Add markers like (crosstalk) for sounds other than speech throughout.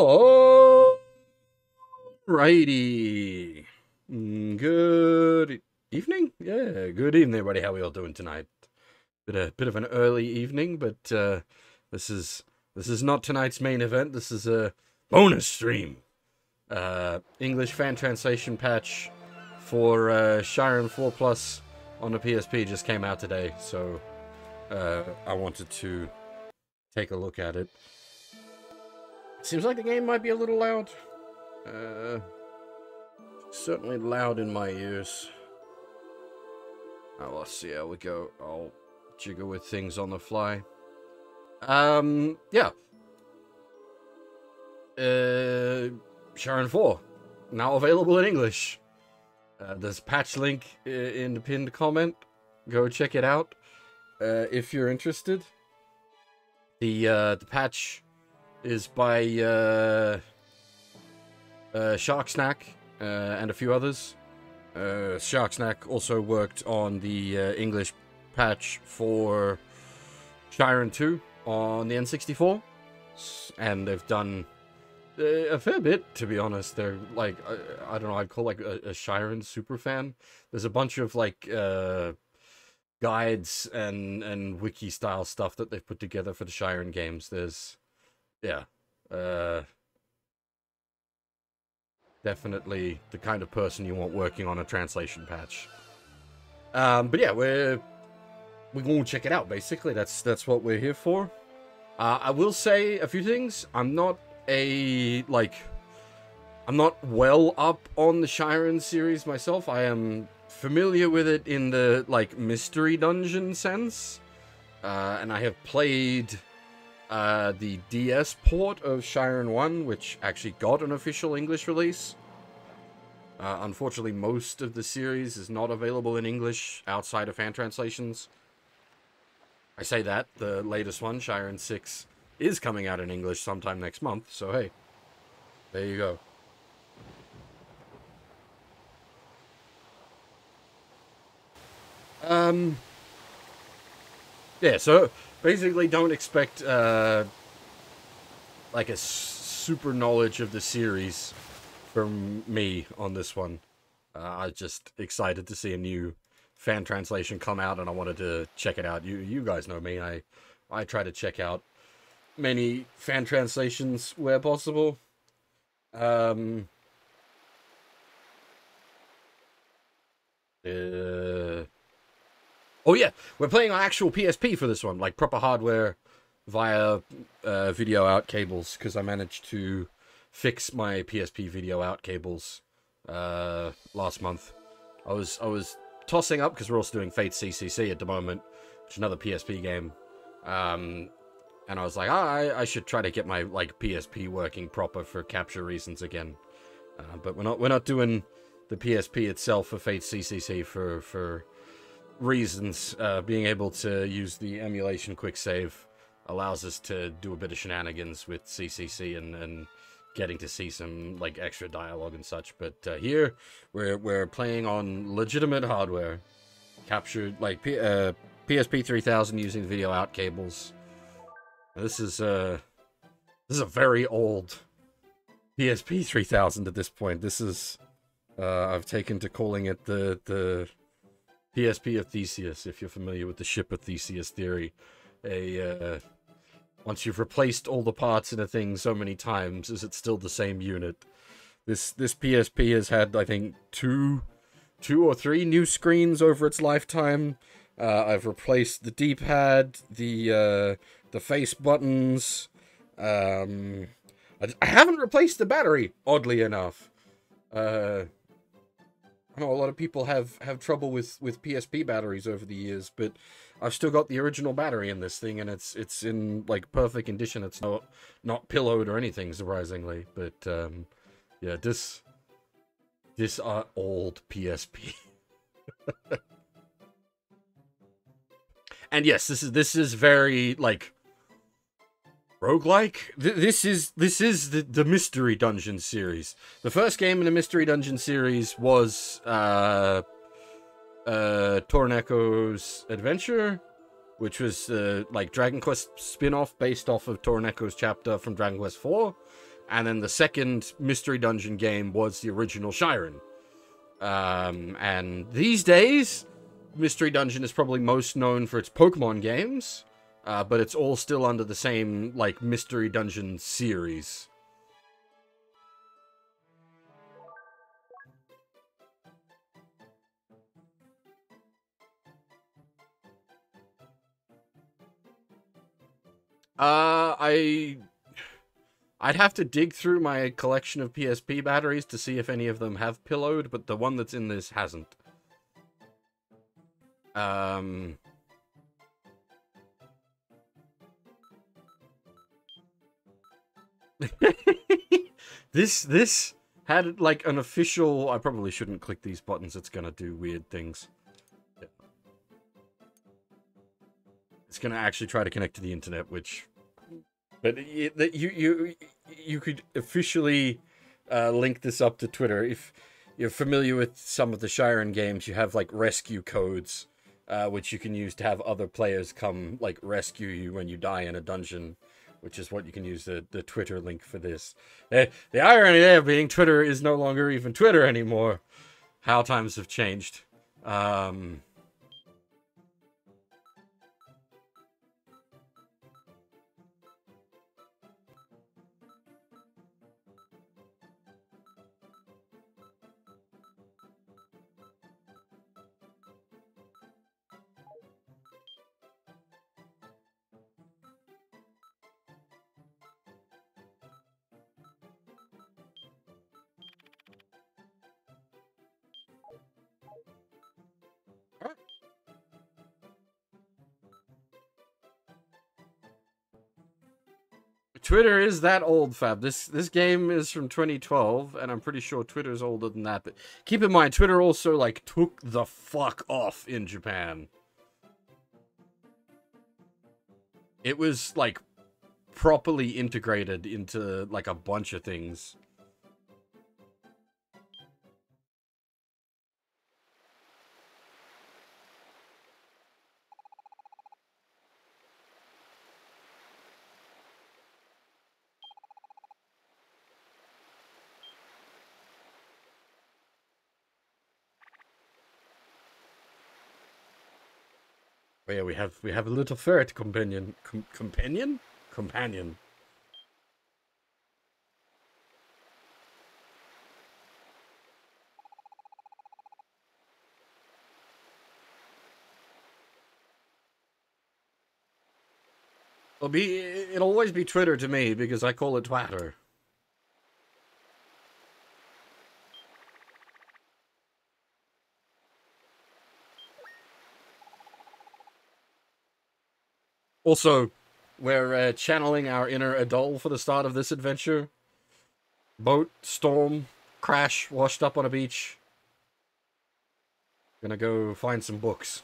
Alrighty. Mm, Good evening? Yeah, good evening, everybody. How are we all doing tonight? Bit a bit of an early evening, but uh, this is this is not tonight's main event. This is a bonus stream. Uh, English fan translation patch for uh, Shiren 4 Plus on the PSP just came out today, so uh, I wanted to take a look at it. Seems like the game might be a little loud. Uh, certainly loud in my ears. Oh, let's see how we go. I'll jigger with things on the fly. Um, yeah. Uh, Shiren 4, now available in English. Uh, there's patch link in the pinned comment. Go check it out uh, if you're interested. The uh, the patch is by uh, uh, Shark Snack uh, and a few others. Uh, Shark Snack also worked on the uh, English patch for Shiren 2 on the N64, and they've done uh, a fair bit, to be honest. They're like, I, I don't know, I'd call like a, a Shiren super fan. There's a bunch of like uh, guides and and wiki style stuff that they've put together for the Shiren games. There's, yeah, uh, definitely the kind of person you want working on a translation patch. Um, but yeah, we're we're gonna check it out. Basically, that's that's what we're here for. Uh, I will say a few things. I'm not a like, I'm not well up on the Shiren series myself. I am familiar with it in the like mystery dungeon sense, uh, and I have played uh, the DS port of Shiren 1, which actually got an official English release. Uh, unfortunately, most of the series is not available in English outside of fan translations. I say that, the latest one, Shiren 6, is coming out in English sometime next month, so hey, there you go. Um, yeah, so basically don't expect uh, like a super knowledge of the series from me on this one. Uh, I was just excited to see a new fan translation come out, and I wanted to check it out. You you guys know me. I I try to check out many fan translations where possible. Um. Uh, oh yeah, we're playing on actual PSP for this one, like proper hardware via uh, video out cables, because I managed to fix my PSP video out cables uh, last month. I was I was tossing up because we're also doing Fate CCC at the moment, which is another PSP game. Um, and I was like, ah, I, I should try to get my like PSP working proper for capture reasons again. Uh, but we're not we're not doing the PSP itself for Fate CCC for for reasons. Uh, being able to use the emulation quick save allows us to do a bit of shenanigans with CCC and and getting to see some like extra dialogue and such. But uh, here we're we're playing on legitimate hardware, captured like P- uh, PSP 3000 using video out cables. This is uh this is a very old PSP 3000 at this point. This is uh, I've taken to calling it the the PSP of Theseus. If you're familiar with the ship of Theseus theory, a uh, once you've replaced all the parts in a thing so many times, is it still the same unit? This this PSP has had I think two two or three new screens over its lifetime. Uh, I've replaced the D-pad, the uh, the face buttons. Um, I, I haven't replaced the battery, oddly enough. Uh, know a lot of people have have trouble with with PSP batteries over the years, but I've still got the original battery in this thing, and it's it's in like perfect condition. It's not not pillowed or anything, surprisingly. But um, yeah, this this uh, old PSP. (laughs) and yes, this is this is very like roguelike. Th- this is this is the, the mystery dungeon series. The first game in the mystery dungeon series was uh uh Torneko's Adventure, which was uh, like Dragon Quest spin-off based off of Torneko's chapter from Dragon Quest 4. and then the second mystery dungeon game was the original Shiren. Um, and these days, Mystery Dungeon is probably most known for its Pokemon games, uh, but it's all still under the same like Mystery Dungeon series. Uh, I I'd have to dig through my collection of PSP batteries to see if any of them have pillowed, but the one that's in this hasn't. Um... (laughs) this, this had like an official... I probably shouldn't click these buttons, it's gonna do weird things. It's gonna actually try to connect to the internet, which but you you you could officially uh, link this up to Twitter if you're familiar with some of the Shiren games. You have like rescue codes, uh, which you can use to have other players come like rescue you when you die in a dungeon. Which is what you can use the, the Twitter link for this. The, the irony there being Twitter is no longer even Twitter anymore. How times have changed. Um, Twitter is that old, Fab. This this game is from 2012, and I'm pretty sure Twitter's older than that. But keep in mind, Twitter also like took the fuck off in Japan. It was like properly integrated into like a bunch of things. Yeah, we have we have a little ferret companion. Com companion? Companion. It'll be it'll always be Twitter to me because I call it Twatter. Also, we're uh, channeling our inner Adol for the start of this adventure. Boat, storm, crash, washed up on a beach. Gonna go find some books.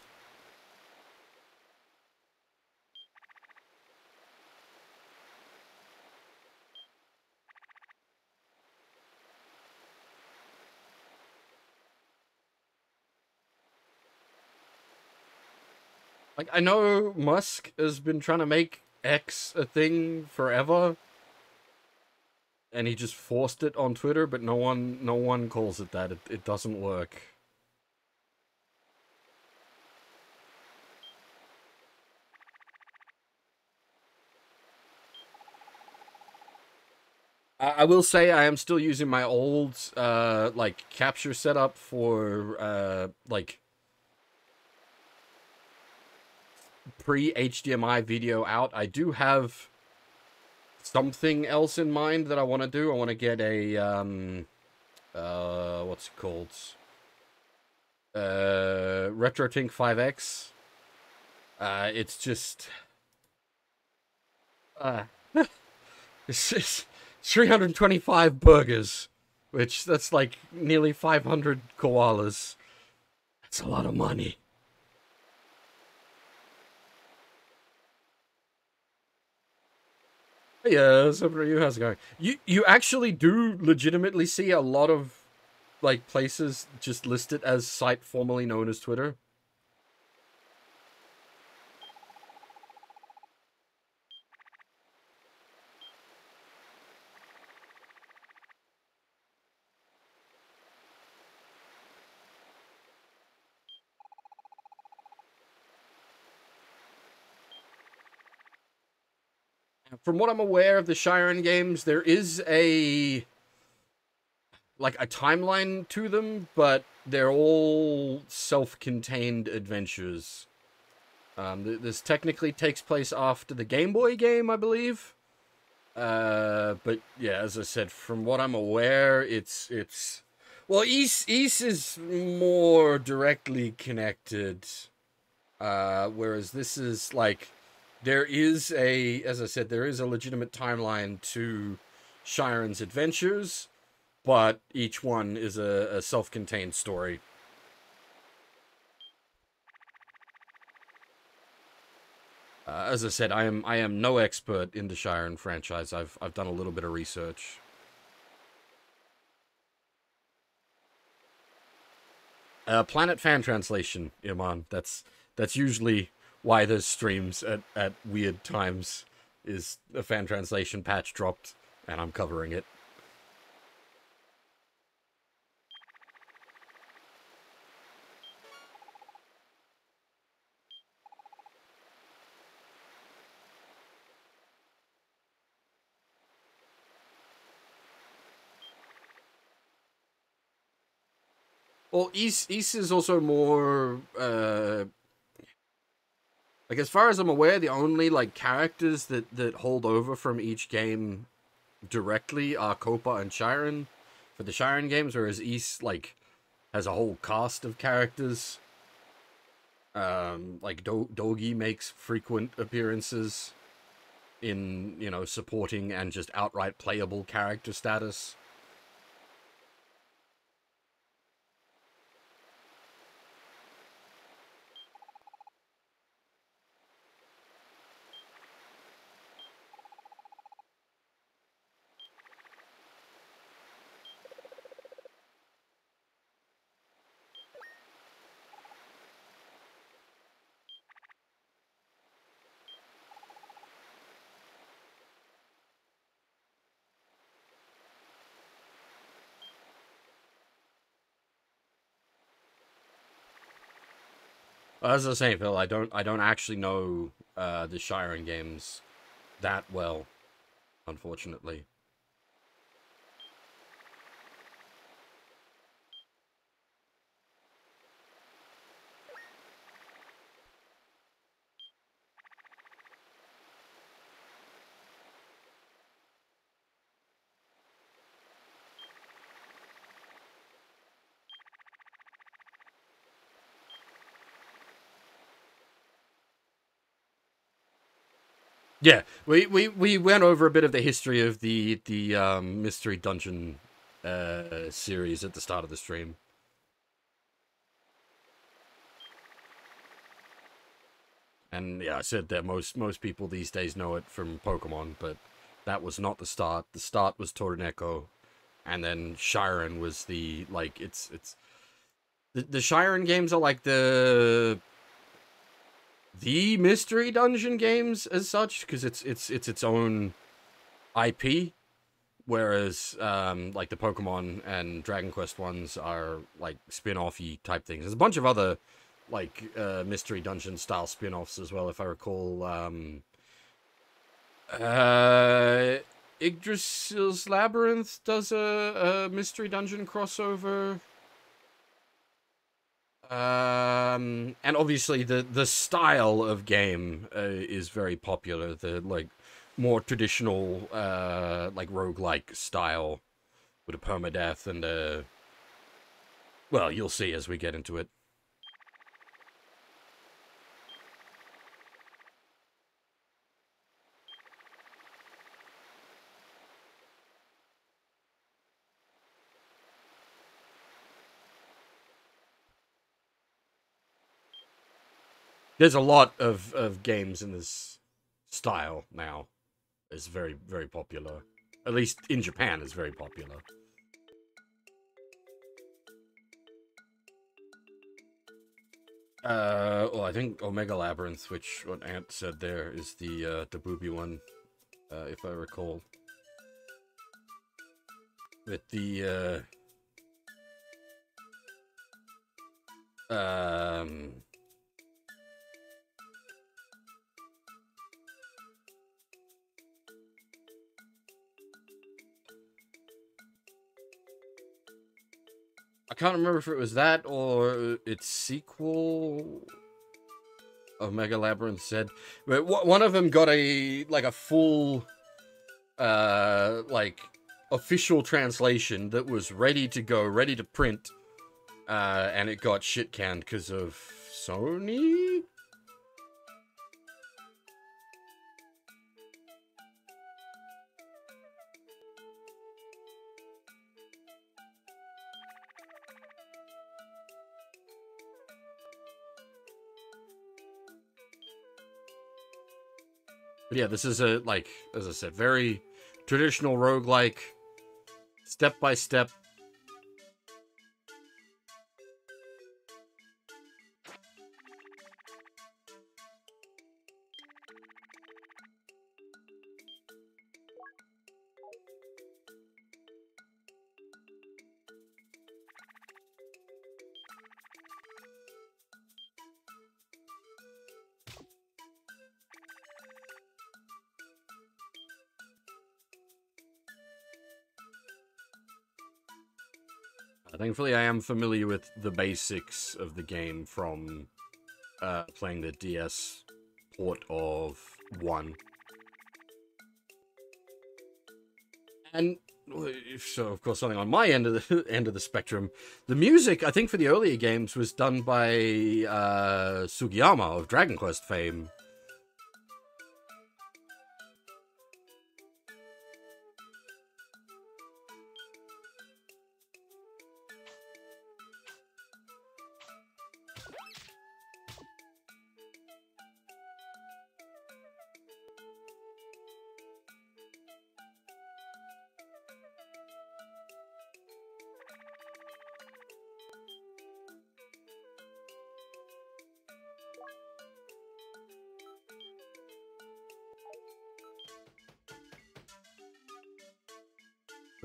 Like, I know Musk has been trying to make X a thing forever. And he just forced it on Twitter, but no one no one calls it that. It, it doesn't work. I will say I am still using my old uh like capture setup for uh like pre-HDMI video out. I do have something else in mind that I want to do. I want to get a, um, uh, what's it called? Uh, RetroTink 5X. Uh, it's just, uh, (laughs) it's, it's 325 burgers, which that's like nearly 500 koalas. That's a lot of money. Yeah, how's it going? You you actually do legitimately see a lot of like places just listed as site formerly known as Twitter. From what I'm aware of the Shiren games, there is a like a timeline to them, but they're all self-contained adventures. Um, th this technically takes place after the Game Boy game, I believe. Uh, but yeah, as I said, from what I'm aware, it's it's well, Ys Ys is more directly connected, uh, whereas this is like there is a, as I said, there is a legitimate timeline to Shiren's adventures, but each one is a, a self-contained story. Uh, as I said, I am I am no expert in the Shiren franchise. I've I've done a little bit of research. Uh, Planet fan translation, Iman. That's that's usually why there's streams at, at weird times. Is a fan translation patch dropped, and I'm covering it. Well, Ys Ys is also more uh like as far as I'm aware, the only like characters that that hold over from each game directly are Copa and Shiren for the Shiren games, whereas Ys like has a whole cast of characters. Um, like Do- Dogi makes frequent appearances in you know supporting and just outright playable character status. As I saying, Phil, I don't I don't actually know uh, the Shiren games that well, unfortunately. Yeah, we, we, we went over a bit of the history of the the um, mystery dungeon uh, series at the start of the stream. And yeah, I said that most most people these days know it from Pokemon, but that was not the start. The start was Torneko, and then Shiren was the like it's it's the the Shiren games are like the the mystery dungeon games as such because it's it's it's its own IP, whereas um, like the Pokemon and Dragon Quest ones are like spin-offy type things. There's a bunch of other like uh, mystery dungeon style spin-offs as well, if I recall. Um, uh, Yggdrasil's Labyrinth does a, a mystery dungeon crossover. Um, and obviously the the style of game uh, is very popular. The like more traditional uh like roguelike style with a permadeath and a well, you'll see as we get into it. There's a lot of, of games in this style now. It's very, very popular. At least in Japan, it's very popular. Uh, well, I think Omega Labyrinth, which what Ant said there, is the uh, the booby one, uh, if I recall. With the uh, um, can't remember if it was that or its sequel. Omega Labyrinth said, but one of them got a like a full, uh, like official translation that was ready to go, ready to print, uh, and it got shit canned because of Sony. Yeah, this is a, like, as I said, very traditional roguelike, step by step. Thankfully, I am familiar with the basics of the game from uh, playing the DS port of 1. And so, of course, something on my end of the (laughs) end of the spectrum, the music I think for the earlier games was done by uh, Sugiyama of Dragon Quest fame.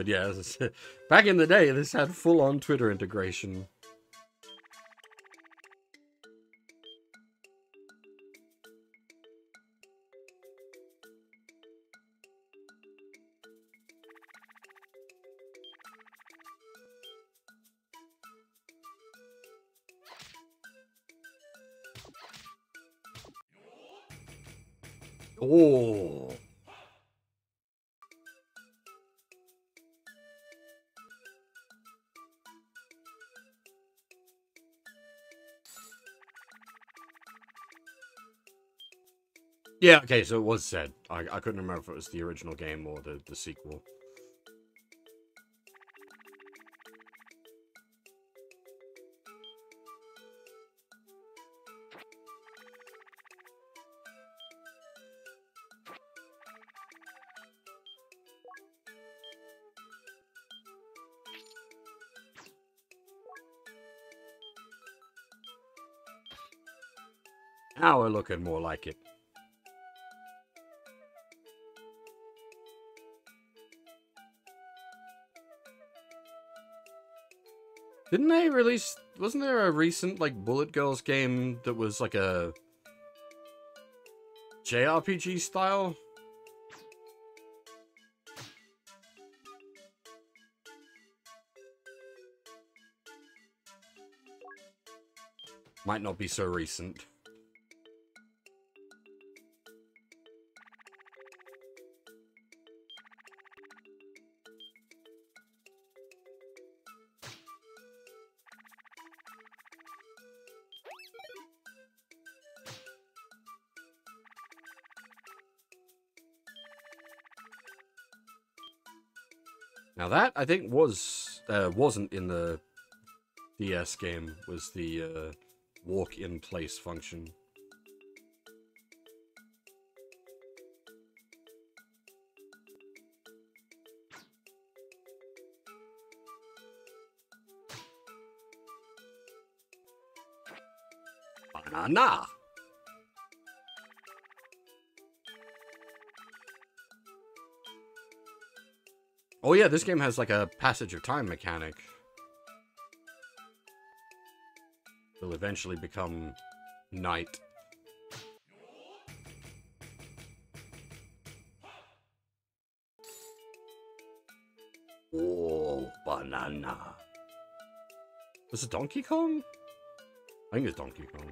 But yeah, (laughs) back in the day, this had full-on Twitter integration. Yeah, okay, so it was said. I, I couldn't remember if it was the original game or the, the sequel. Now we're looking more like it. Didn't they release... Wasn't there a recent, like, Bullet Girls game that was, like, a... JRPG style? Might not be so recent. That I think was uh, wasn't in the DS game was the uh, walk in place function. Banana. Oh yeah, this game has like a passage of time mechanic. Will eventually become night. Oh, banana. Was it Donkey Kong? I think it's Donkey Kong.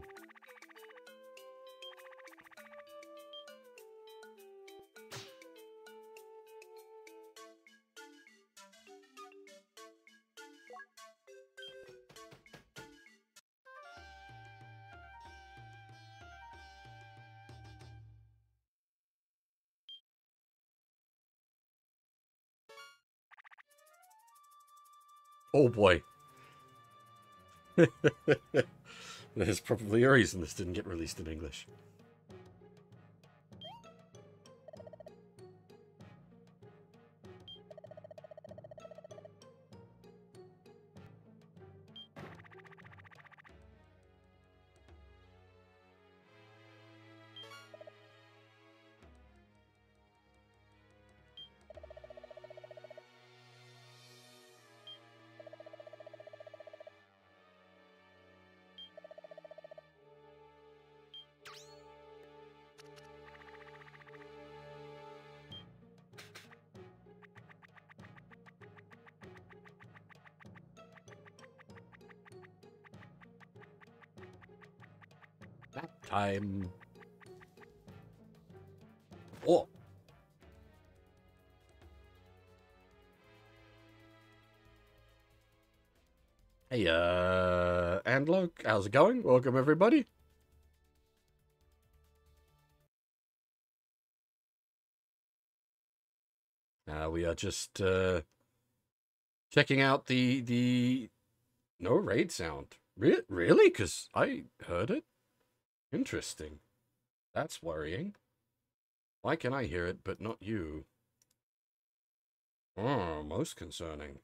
Oh boy. (laughs) There's probably a reason this didn't get released in English. Welcome, everybody. Uh, we are just, uh, checking out the, the, no raid sound. Re really? Because I heard it. Interesting. That's worrying. Why can I hear it, but not you? Oh, most concerning.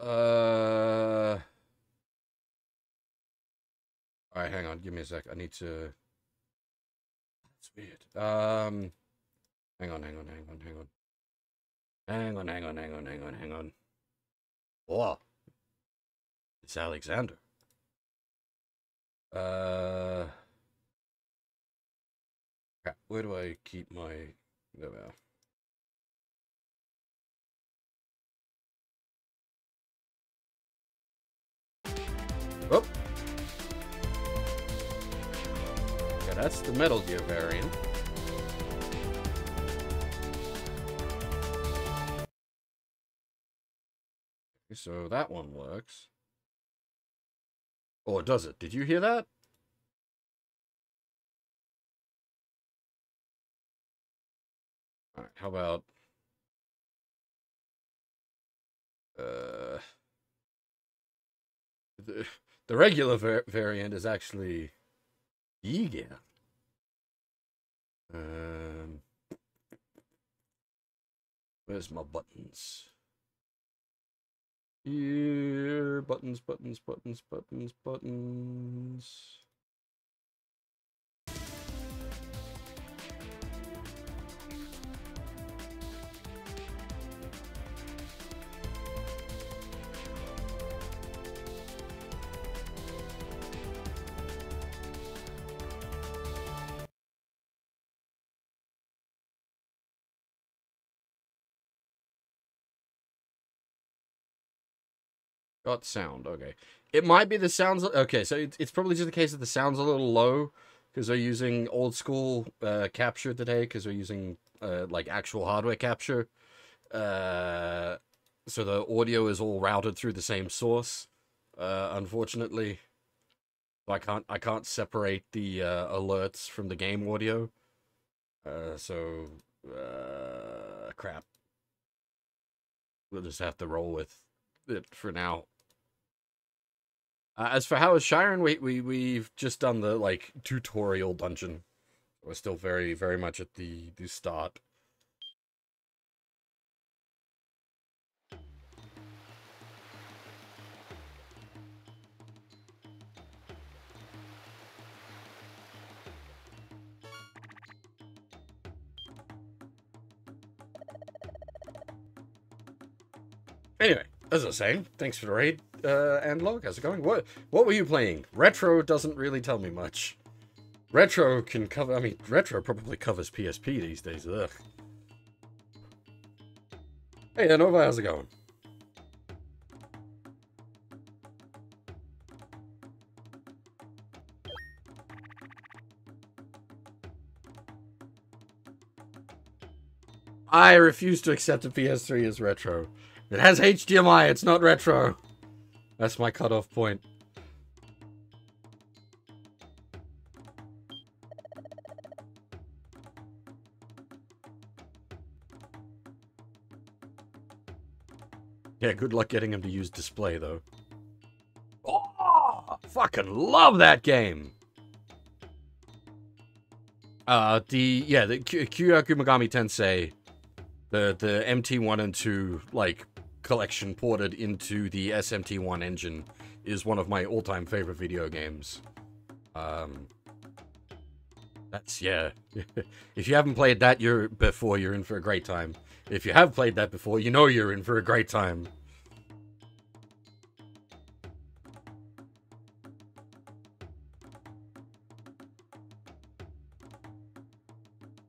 Uh... Alright, hang on. Give me a sec. I need to... That's weird. Um... Hang on, hang on, hang on, hang on. Hang on, hang on, hang on, hang on, hang on. Whoa. It's Alexander. Uh. Where do I keep my. There we are. Oh. Yeah, that's the Metal Gear variant. So that one works. Or does it? Did you hear that? Alright, how about... Uh... (laughs) the regular var variant is actually... Egan. Um... Where's my buttons? Here, buttons, buttons, buttons, buttons, buttons. Got sound. Okay. It might be the sounds. Okay, so it's, it's probably just the case that the sound's a little low because they're using old school uh, capture today because they're using uh, like actual hardware capture. Uh, so the audio is all routed through the same source. Uh, unfortunately, I can't I can't separate the uh, alerts from the game audio. Uh, so uh, crap. We'll just have to roll with it for now. Uh, as for how is Shiren, we, we, we've just done the, like, tutorial dungeon. We're still very, very much at the, the start. As I was saying, thanks for the raid, uh, and log. How's it going? What what were you playing? Retro doesn't really tell me much. Retro can cover. I mean, retro probably covers PSP these days. Ugh. Hey, Nova, how's it going? I refuse to accept a PS3 as retro. It has HDMI, it's not retro. That's my cutoff point. Yeah, good luck getting him to use display, though. Oh, fucking love that game! Uh, the, yeah, the Kyoku Megami Tensei, the, the MT1 and 2, like, collection ported into the SMT1 engine is one of my all-time favorite video games. Um, that's, yeah. (laughs) if you haven't played that you're, before, you're in for a great time. If you have played that before, you know you're in for a great time.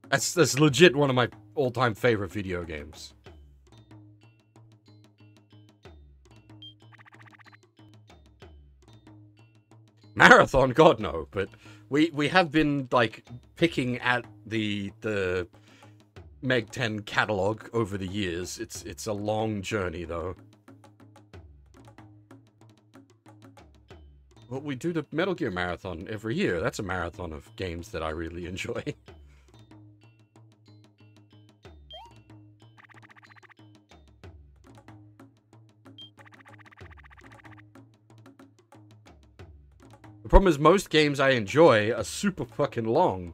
That's that's legit one of my all-time favorite video games. Marathon, God no, but we we have been like picking at the the Megaten catalog over the years. It's it's a long journey though. Well, we do the Metal Gear Marathon every year. That's a marathon of games that I really (laughs) enjoy. Problem is most games I enjoy are super fucking long.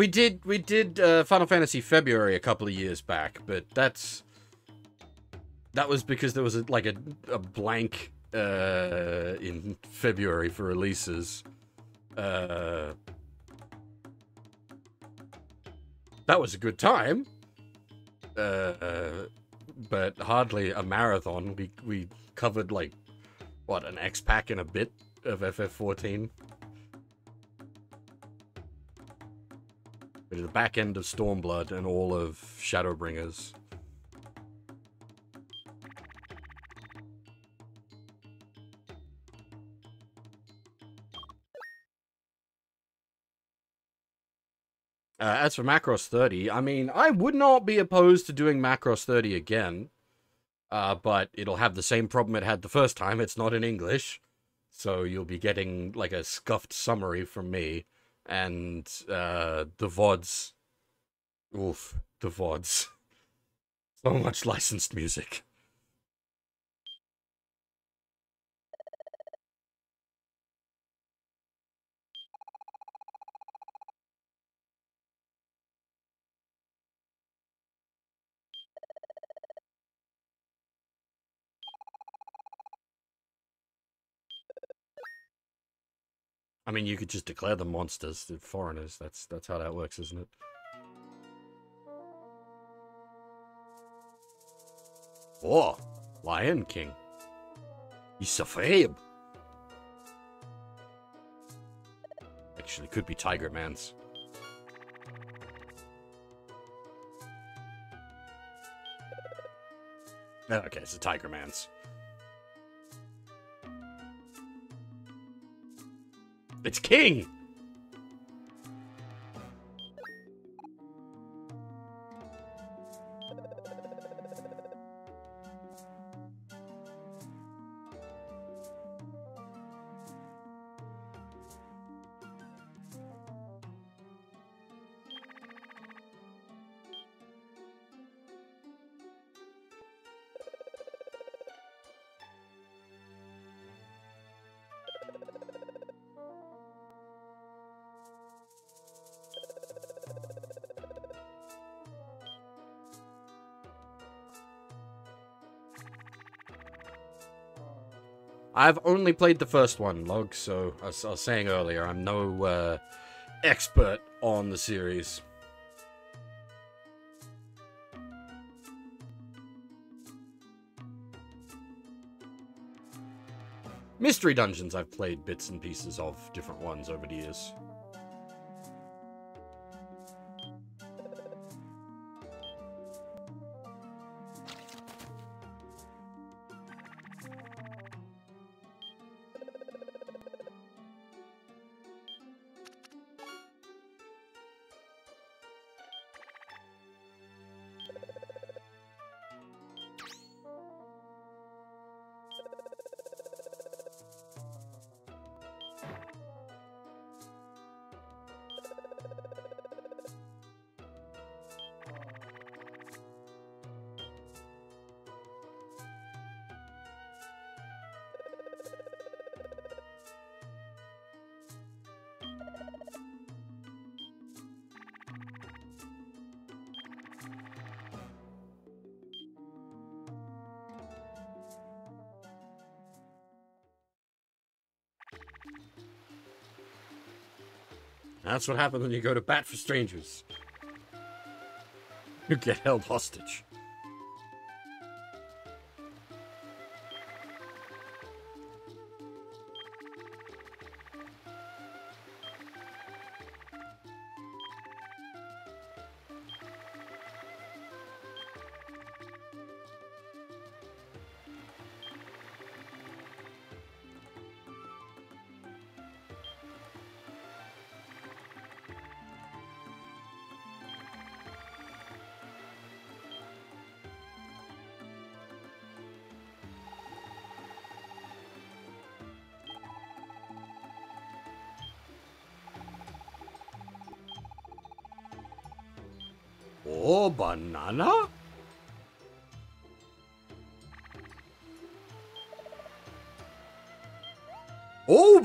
We did we did uh, Final Fantasy February a couple of years back, but that's that was because there was a, like a, a blank uh, in February for releases. Uh, that was a good time, uh, but hardly a marathon. We we covered like what an X pack and a bit of FF14. Back end of Stormblood and all of Shadowbringers. Uh, as for Macross 30, I mean, I would not be opposed to doing Macross 30 again. Uh, but it'll have the same problem it had the first time. It's not in English. So you'll be getting like a scuffed summary from me and uh, the VODs. Oof, the VODs. (laughs) So much licensed music. I mean, you could just declare them monsters, the foreigners. That's that's how that works, isn't it? Oh, Lion King. He's a afraid. Actually, could be Tiger Man's. Ah, okay, it's a Tiger Man's. It's King! I've only played the first one, Log, so as I was saying earlier, I'm no uh, expert on the series. Mystery Dungeons, I've played bits and pieces of different ones over the years. That's what happens when you go to bat for strangers. You get held hostage.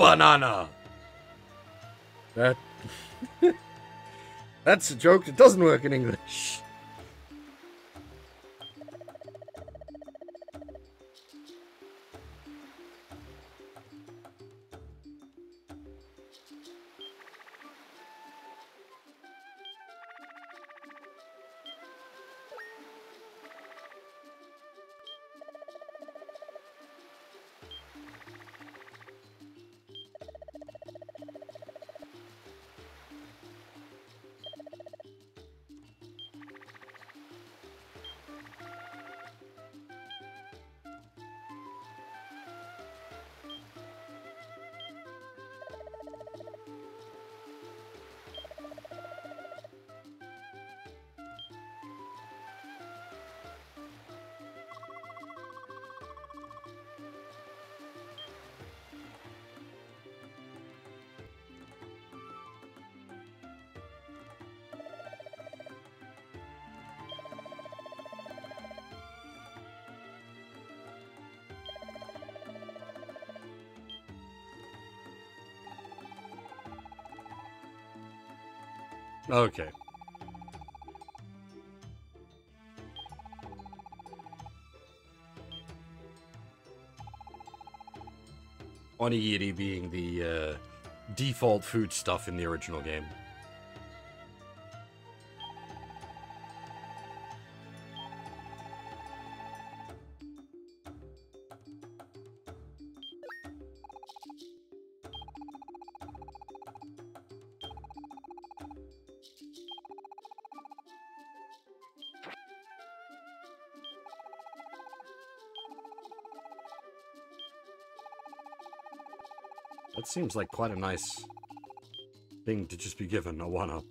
Banana! That... (laughs) That's a joke that doesn't work in English. Okay. Onigiri being the uh, default food stuff in the original game. Seems like quite a nice thing to just be given a one-up.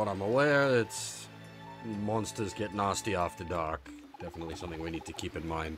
What I'm aware, it's monsters get nasty after dark. Definitely something we need to keep in mind.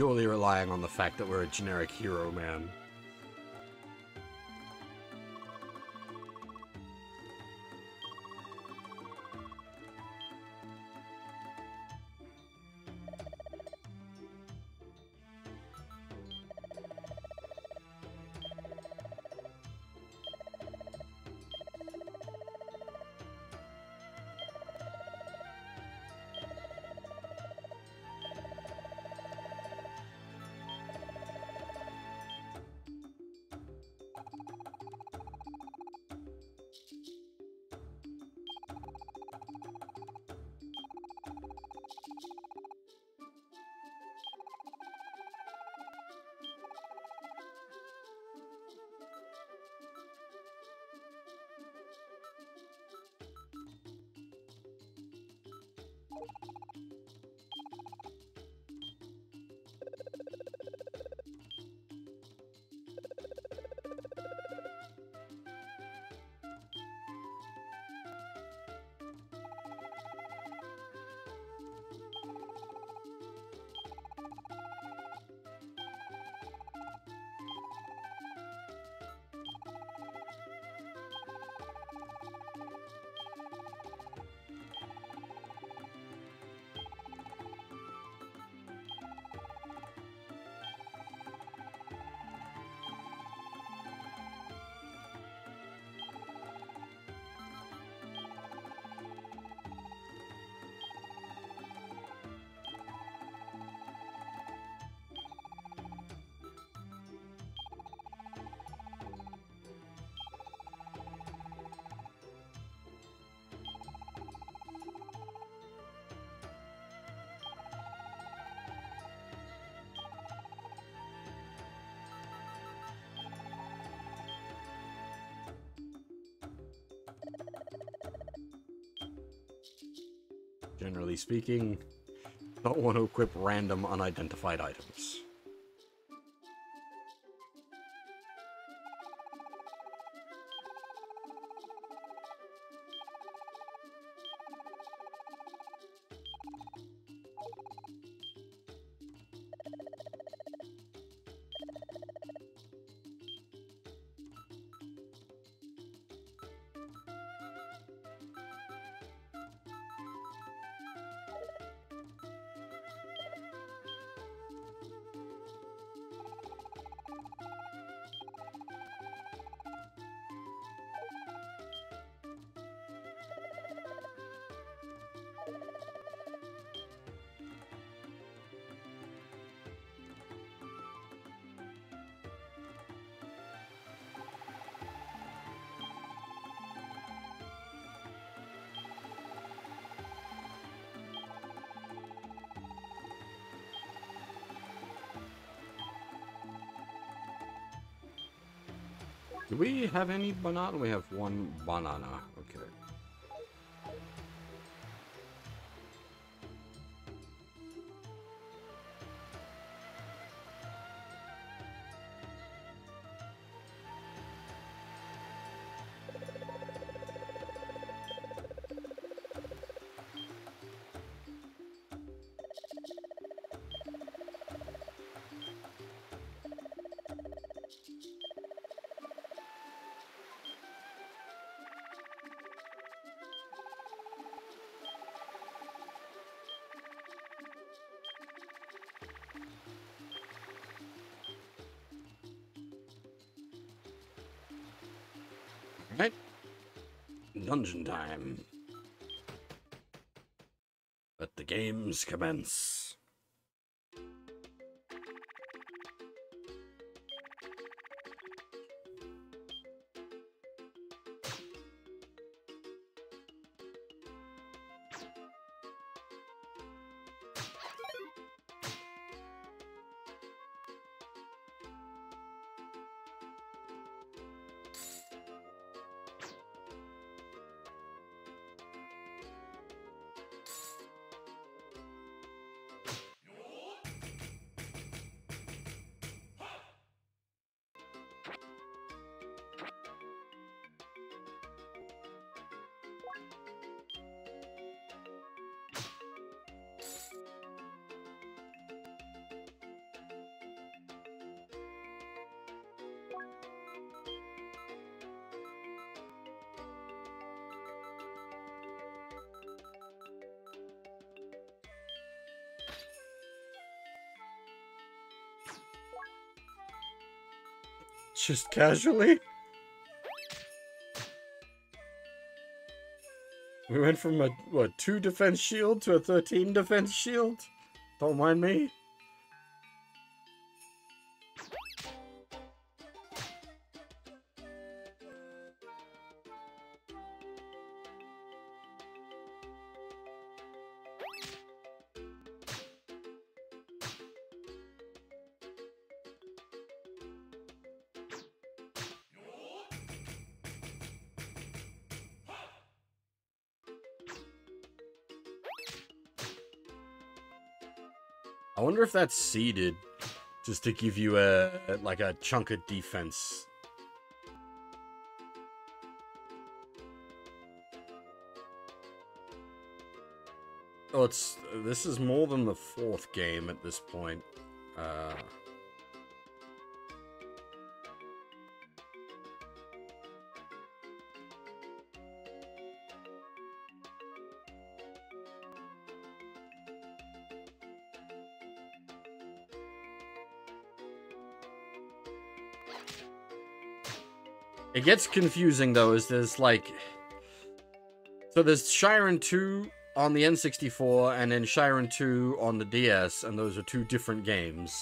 Purely relying on the fact that we're a generic hero man. Generally speaking, don't want to equip random unidentified items. We have any banana? We have one banana. Dungeon time. Let the games commence. Just casually? We went from a, what, 2 defense shield to a 13 defense shield? Don't mind me. If that's seeded just to give you a like a chunk of defense. Oh, it's this is more than the fourth game at this point. Uh It gets confusing though, is there's like... So there's Shiren 2 on the N64 and then Shiren 2 on the DS, and those are two different games.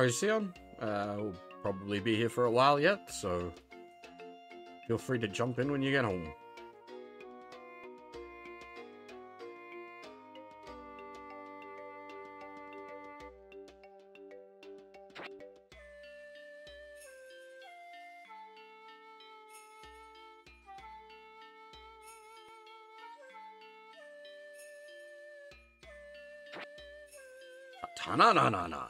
Worries, Sion. Uh, we'll probably be here for a while yet, so feel free to jump in when you get home. Ta-na-na-na-na.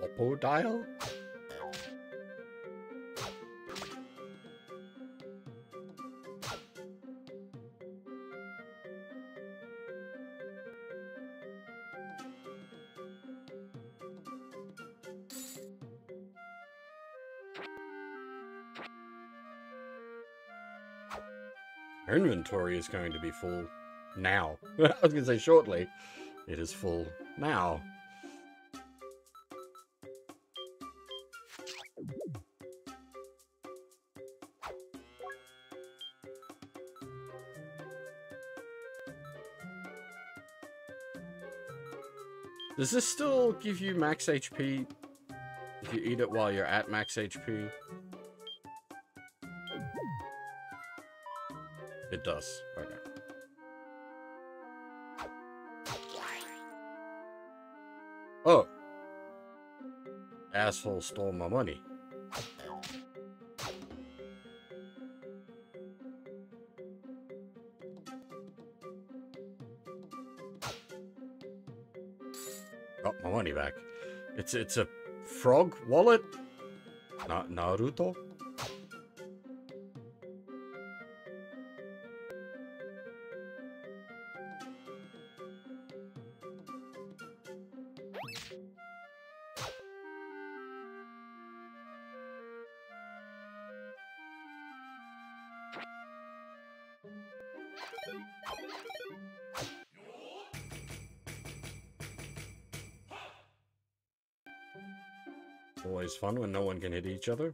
Oppo dial? Inventory is going to be full now. (laughs) I was going to say shortly. It is full now. Does this still give you max HP if you eat it while you're at max HP? It does. Okay. Oh. Asshole stole my money. Got my money back. It's it's a frog wallet? Na Naruto? Can hit each other.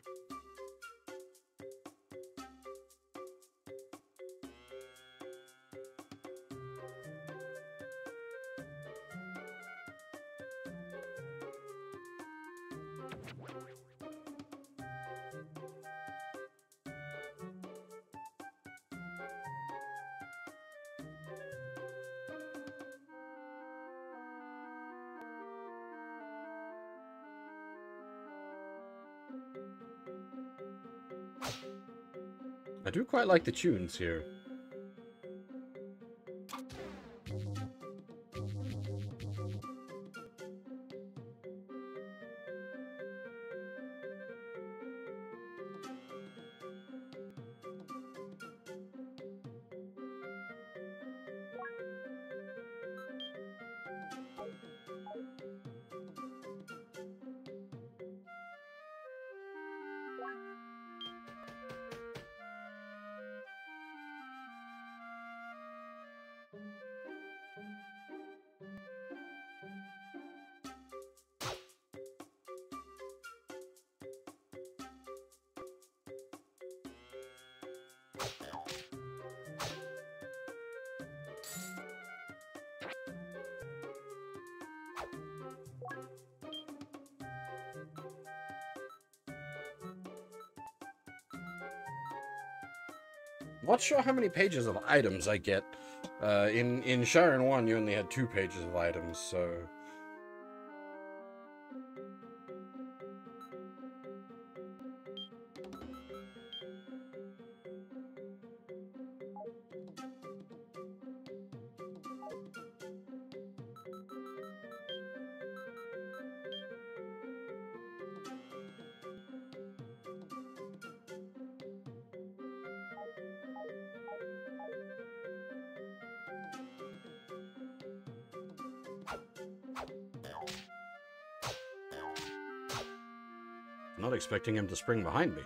I do quite like the tunes here. Sure how many pages of items I get. Uh, in, in Shiren 1, you only had two pages of items, so... expecting him to spring behind me.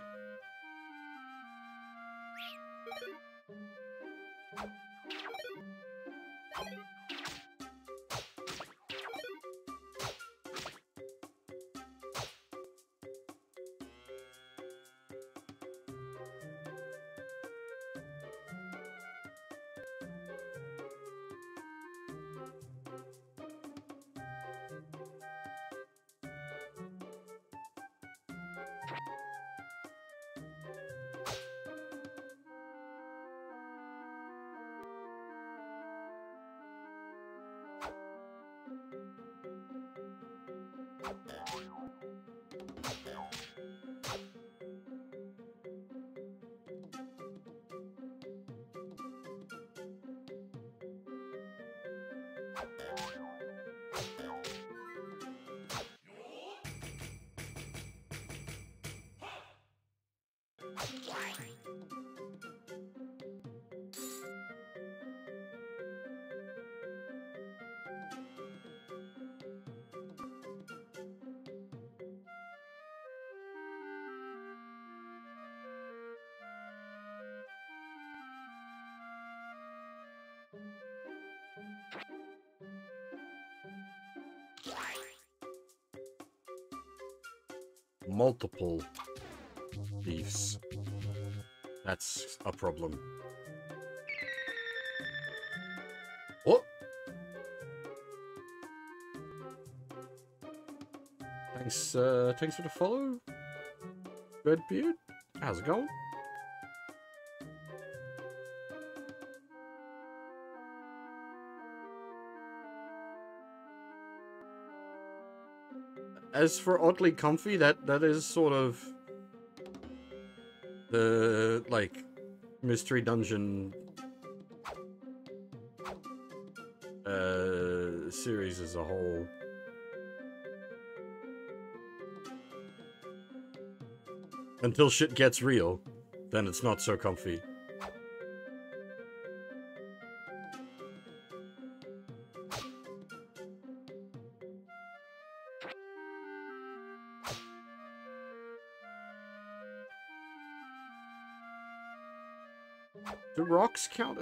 Multiple beefs. That's a problem. Oh! Thanks, uh, thanks for the follow. Red Beard. How's it going? As for oddly comfy, that that is sort of the like mystery dungeon uh series as a whole. Until shit gets real, then it's not so comfy.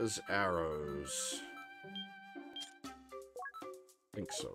As arrows? I think so.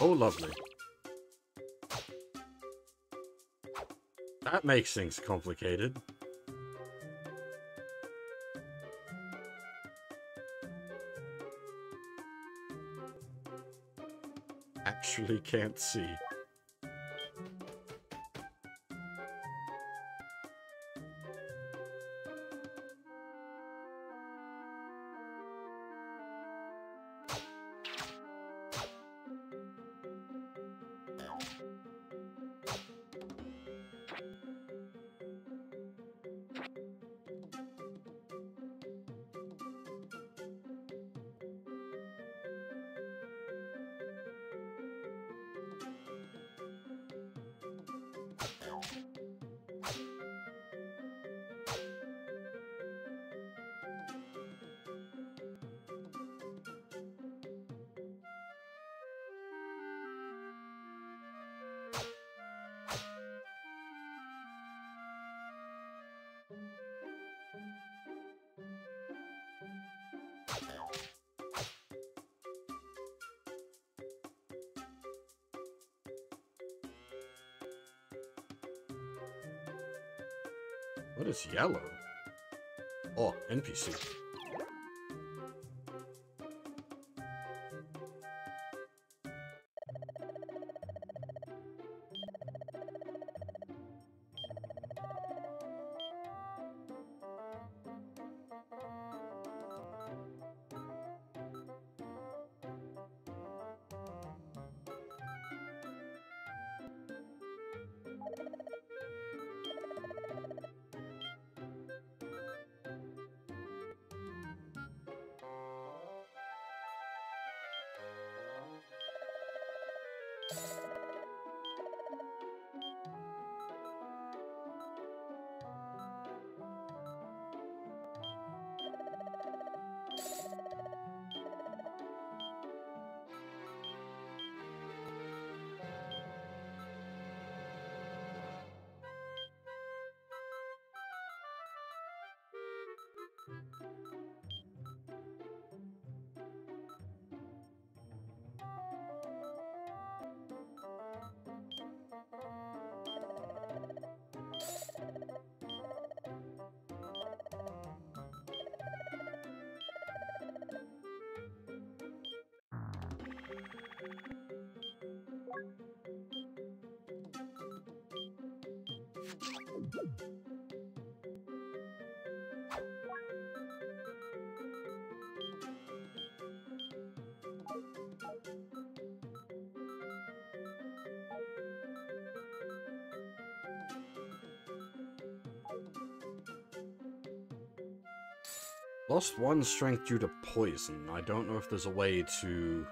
Oh, lovely. That makes things complicated. Actually can't see. Lost one strength due to poison. I don't know if there's a way to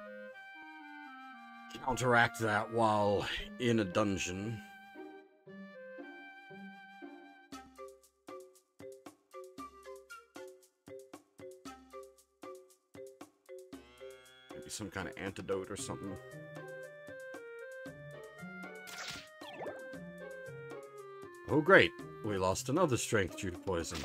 counteract that while in a dungeon. Maybe some kind of antidote or something. Oh great, we lost another strength due to poison.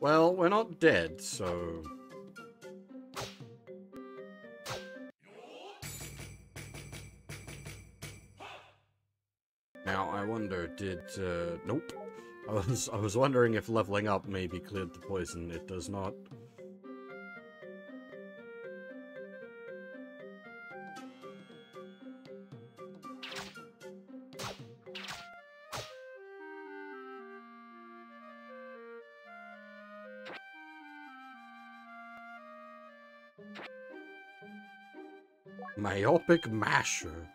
Well, we're not dead, so... Now, I wonder, did, uh, nope. I was, I was wondering if leveling up maybe cleared the poison. It does not. Myopic Masher.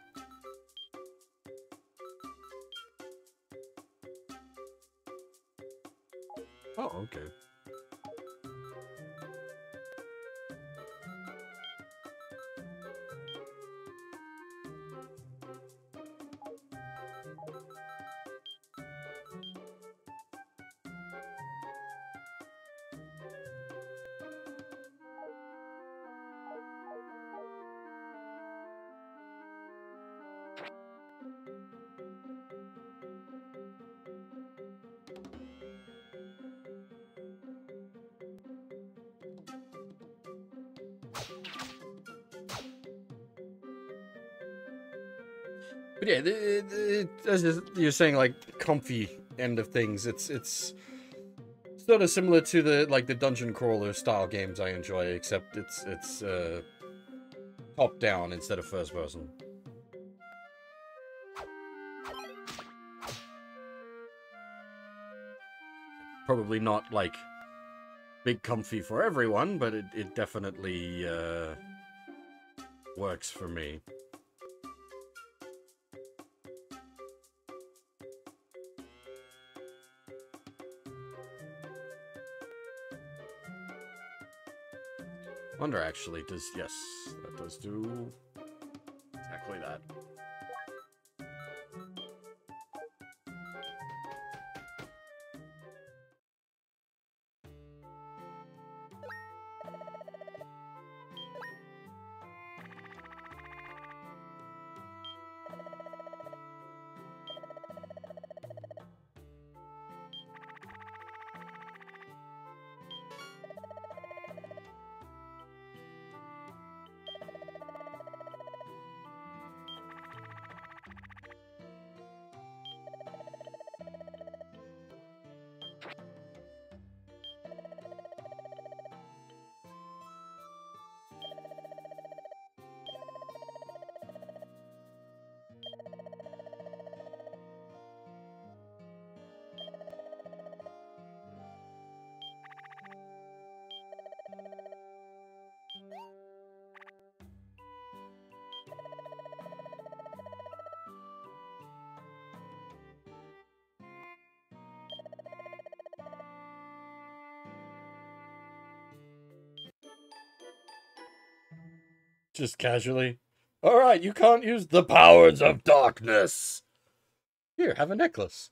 You're saying, like comfy end of things, it's it's sort of similar to the like the dungeon crawler style games I enjoy, except it's it's uh, top down instead of first person. Probably not like big comfy for everyone, but it, it definitely uh, works for me. Wonder actually does yes, that does do exactly that. Just casually. All right, you can't use the powers of darkness. Here, have a necklace.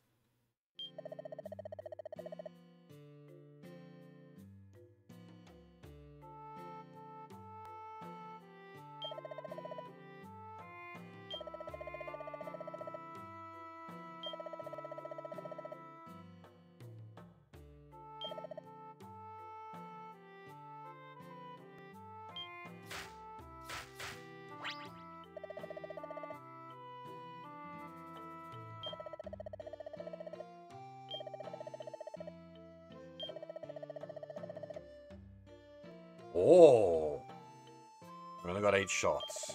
Shots.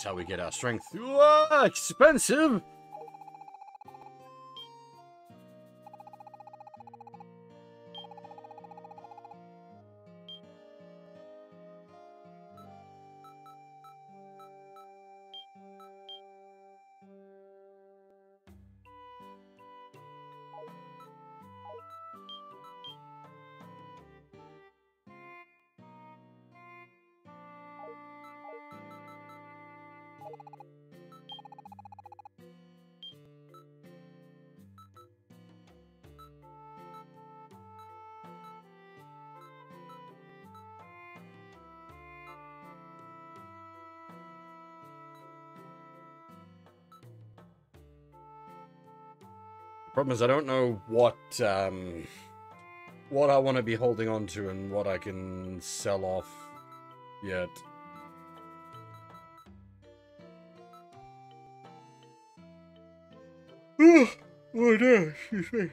That's how we get our strength. Whoa, expensive! Problem is, I don't know what um, what I want to be holding on to and what I can sell off yet. oh no, excuse me.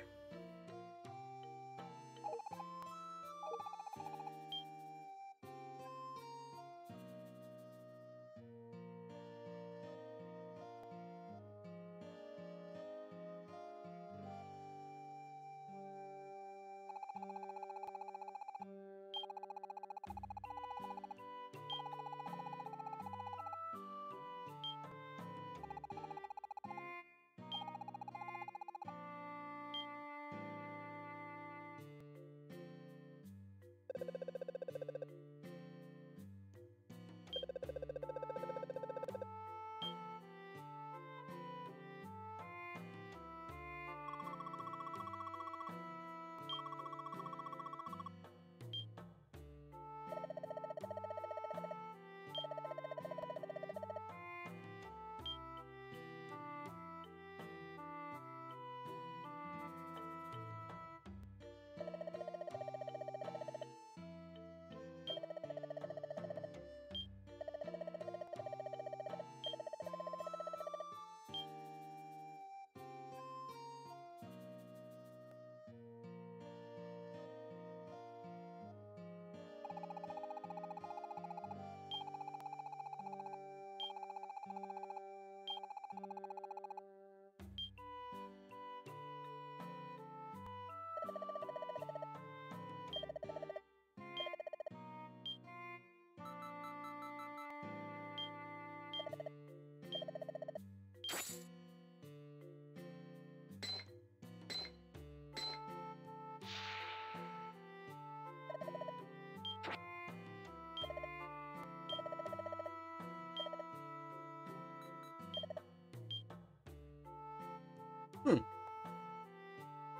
Hmm.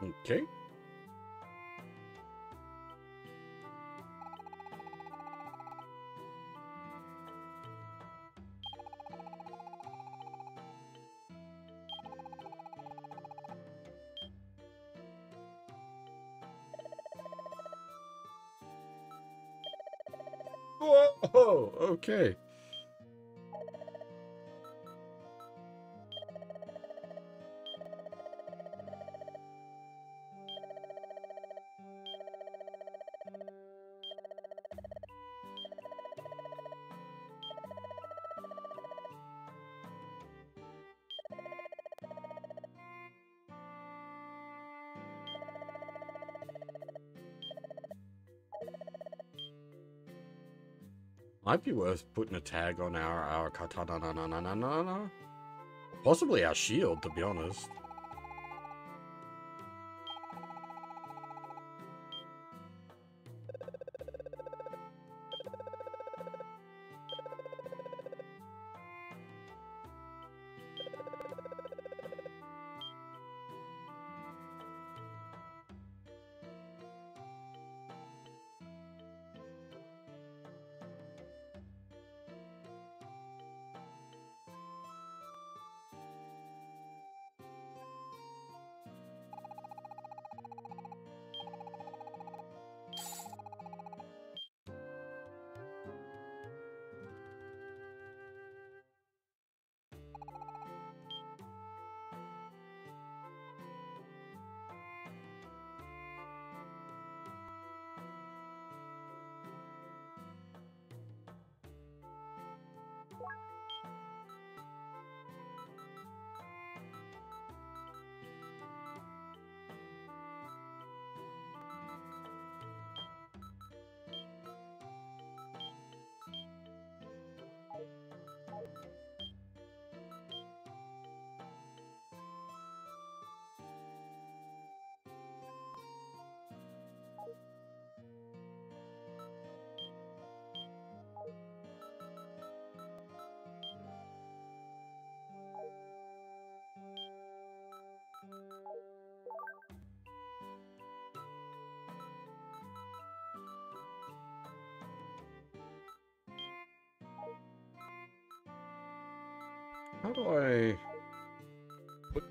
Okay. Okay. Might be worth putting a tag on our our katana na na na na na na. Possibly our shield, to be honest.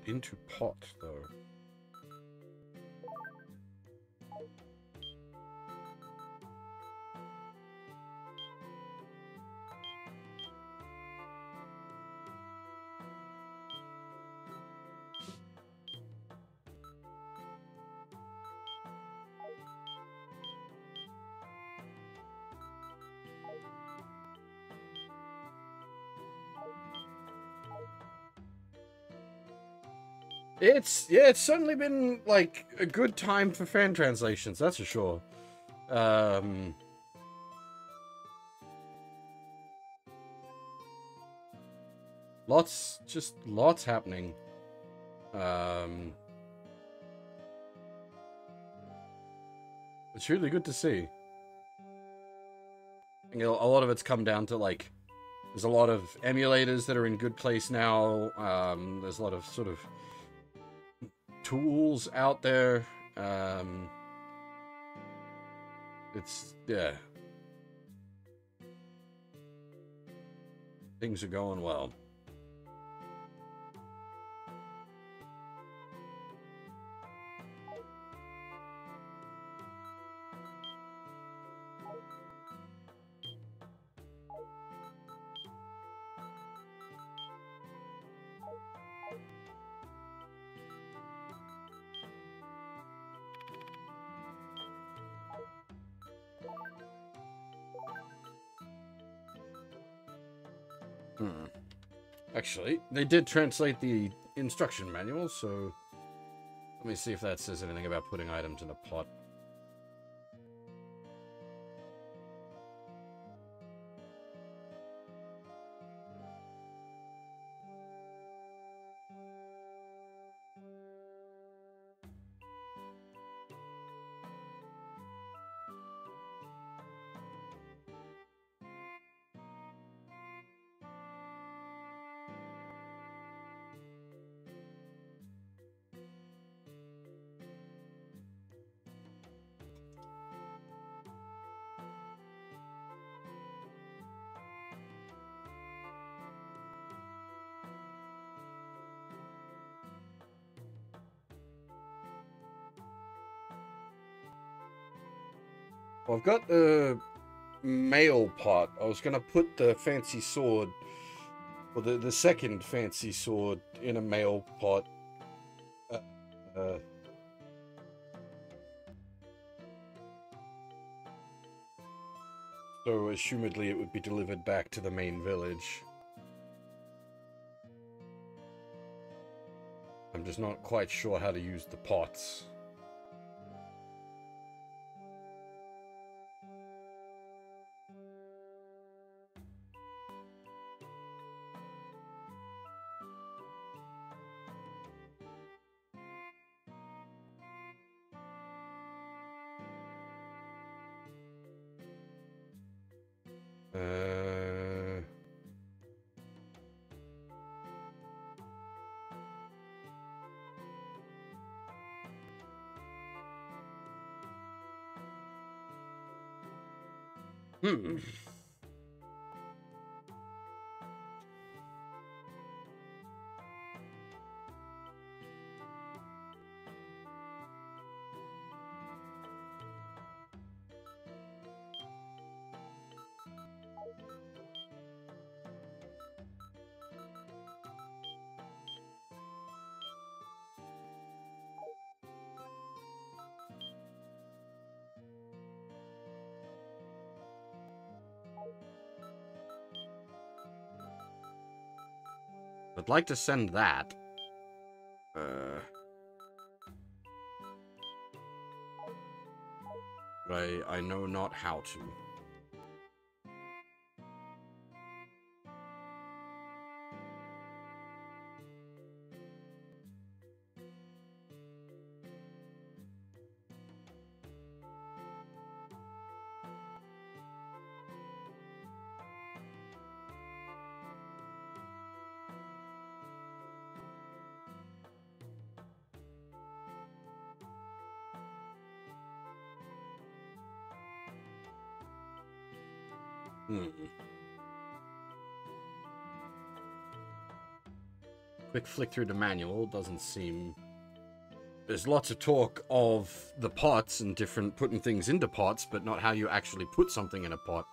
Into pot, though? It's yeah, it's certainly been like a good time for fan translations, that's for sure. Um Lots just lots happening. Um It's really good to see. A lot of it's come down to like there's a lot of emulators that are in good place now. Um, there's a lot of sort of tools out there. Um, it's yeah. Things are going well. Actually, they did translate the instruction manual, so let me see if that says anything about putting items in a pot. Well, I've got the mail pot. I was gonna put the fancy sword, or the the second fancy sword, in a mail pot. Uh, uh, so, assumedly, it would be delivered back to the main village. I'm just not quite sure how to use the pots. Hmm. I'd like to send that. Uh, I, I know not how to. Quick flick through the manual doesn't seem. There's lots of talk of the pots and different putting things into pots, but not how you actually put something in a pot.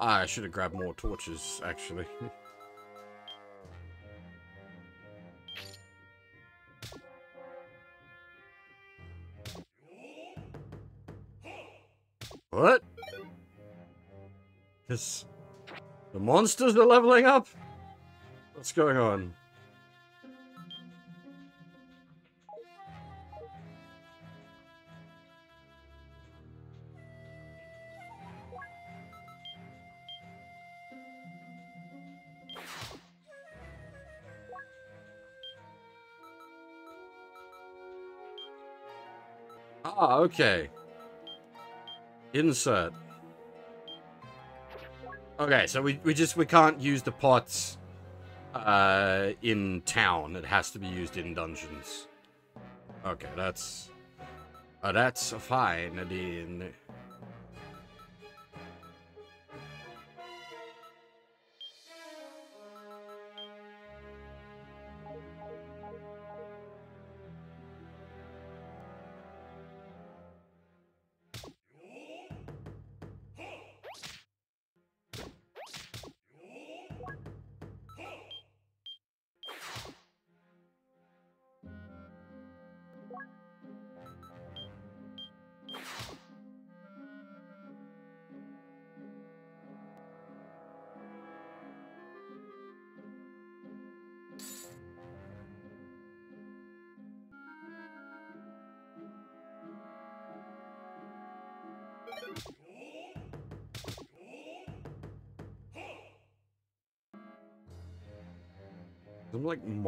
Ah, I should have grabbed more torches, actually. what? This... The monsters are leveling up? What's going on? Okay. Insert. Okay, so we, we just, we can't use the pots uh, in town. It has to be used in dungeons. Okay, that's... Uh, that's fine, Nadine.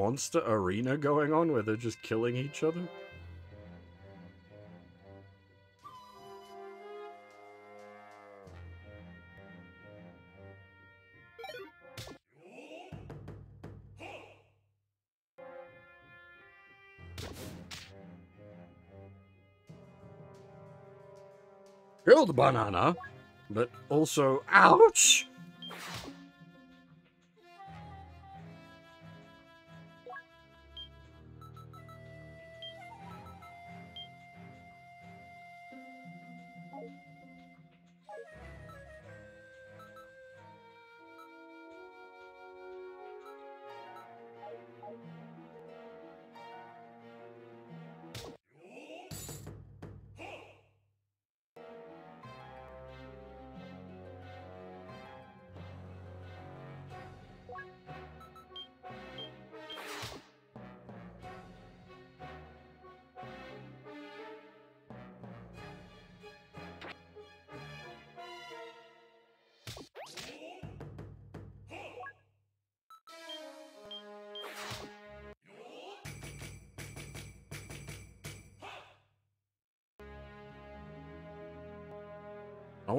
Monster arena going on where they're just killing each other? Killed banana, but also ouch!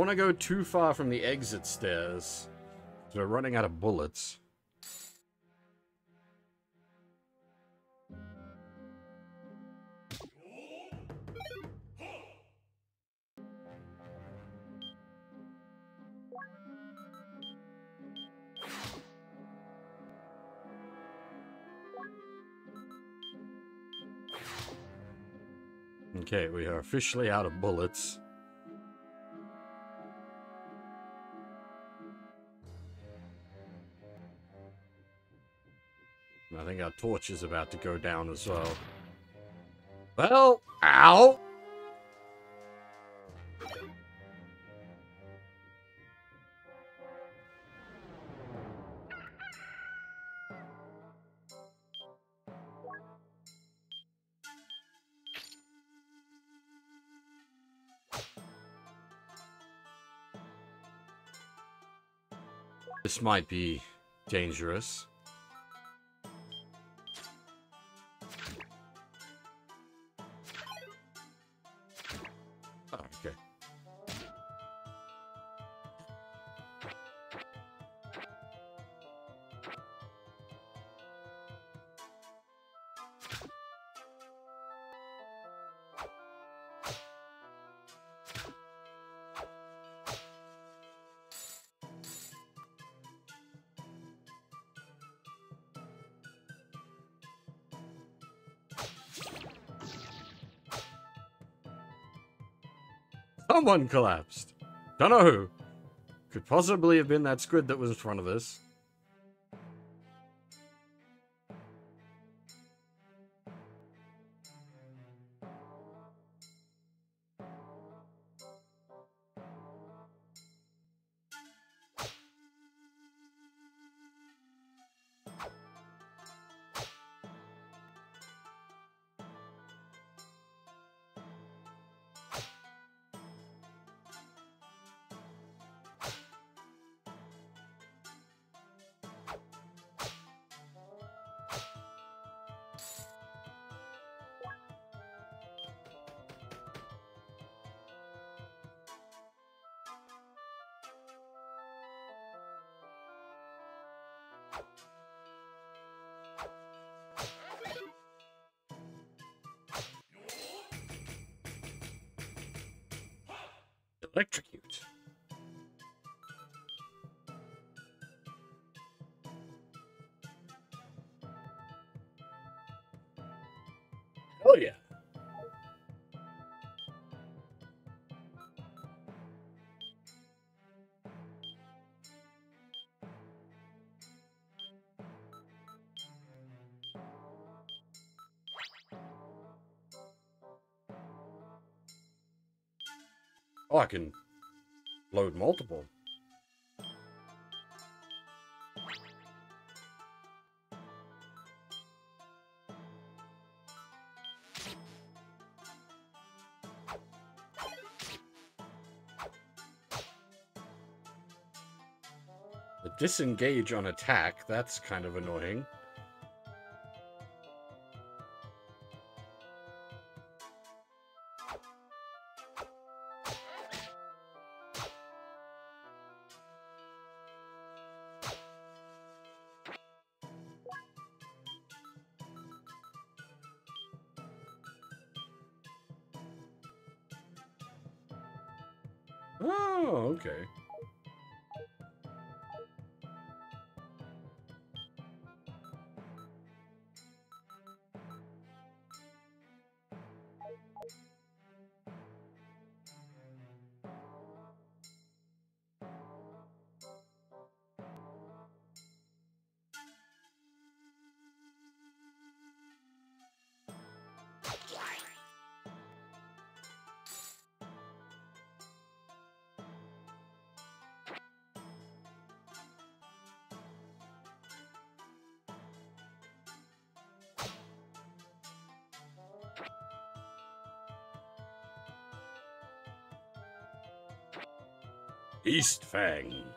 Want to go too far from the exit stairs. We're running out of bullets. Okay, we are officially out of bullets. Think our torch is about to go down as well. Well, ow! This might be dangerous. Someone collapsed. Don't know who. Could possibly have been that squid that was in front of us. Load multiple. The disengage on attack, that's kind of annoying. Música East Fang.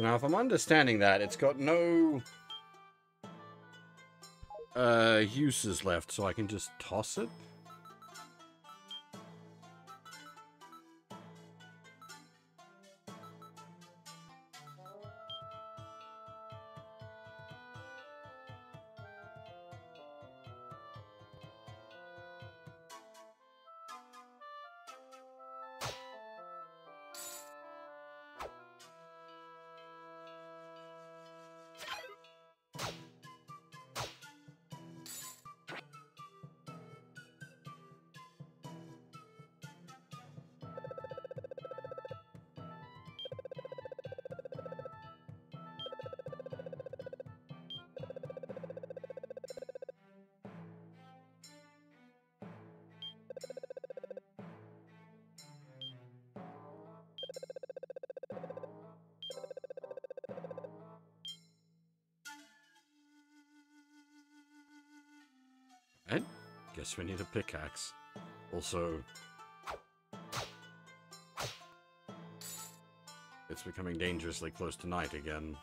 So now if I'm understanding that, it's got no uh, uses left, so I can just toss it? We need a pickaxe. Also, it's becoming dangerously close to night again.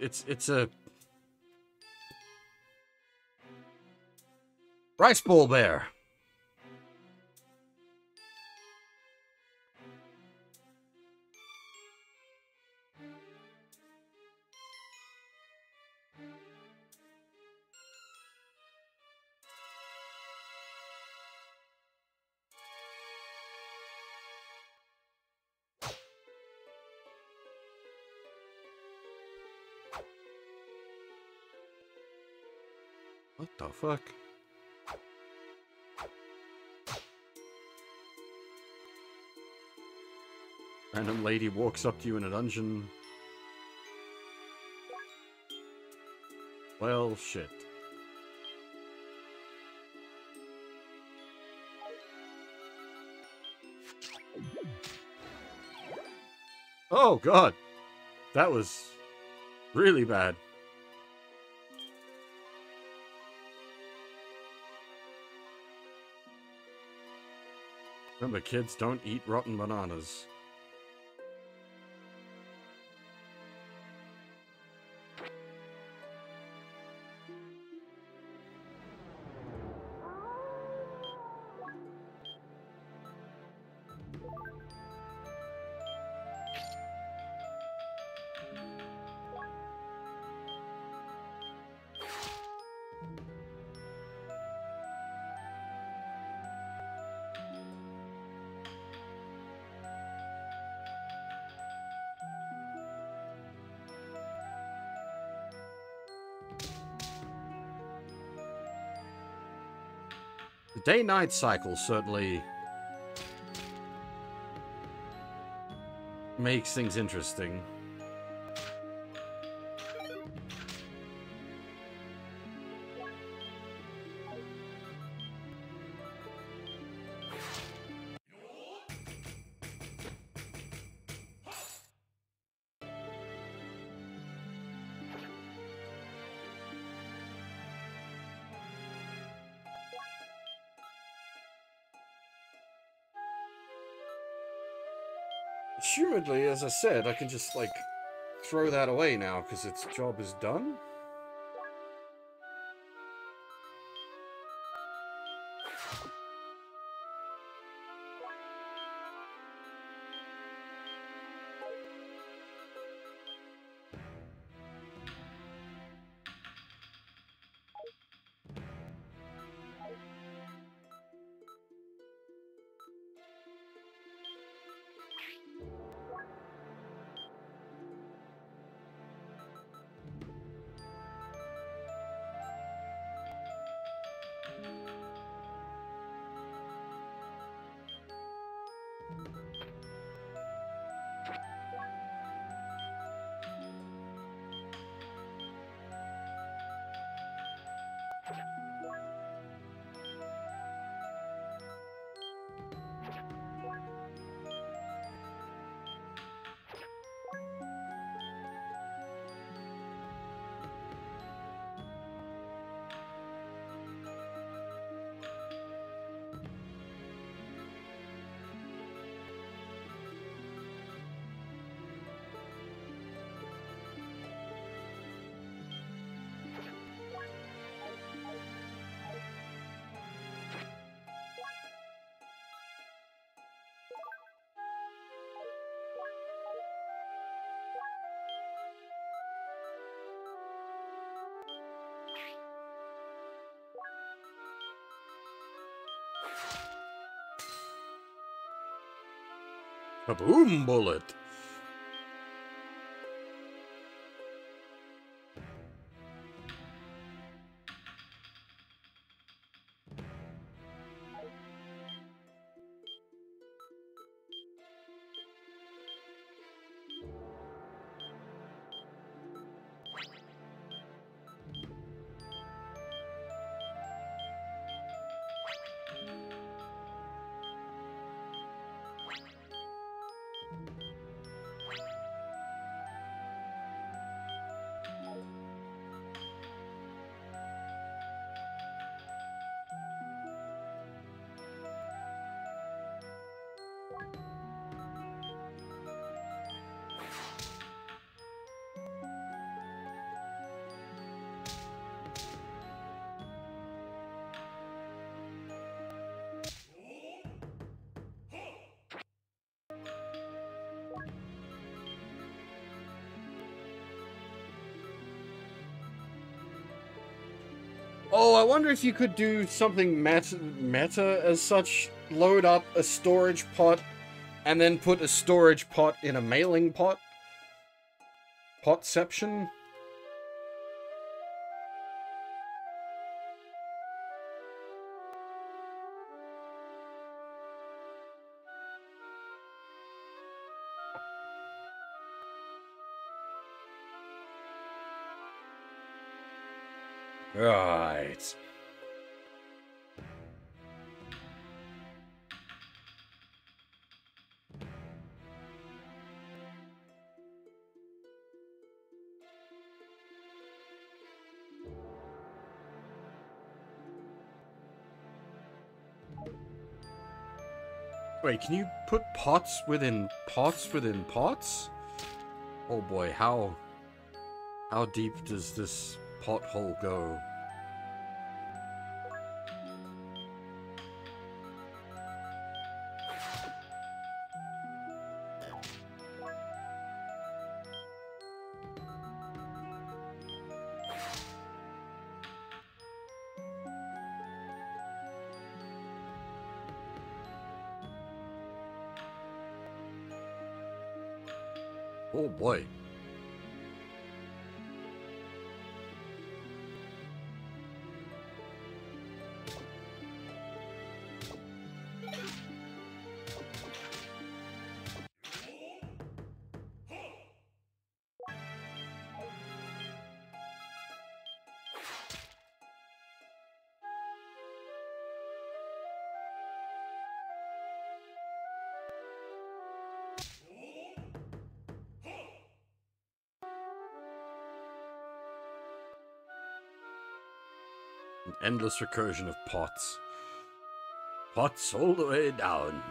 It's it's a rice bowl bear. What the fuck? Random lady walks up to you in a dungeon. Well, shit. Oh, God. That was really bad. Remember, kids, don't eat rotten bananas. Day-night cycle certainly makes things interesting. As I said, I can just, like, throw that away now because its job is done. A boom bullet. I wonder if you could do something meta, meta as such. Load up a storage pot and then put a storage pot in a mailing pot. Potception? Wait, can you put pots within pots within pots? Oh boy, how how deep does this pothole go? Endless recursion of pots. Pots all the way down.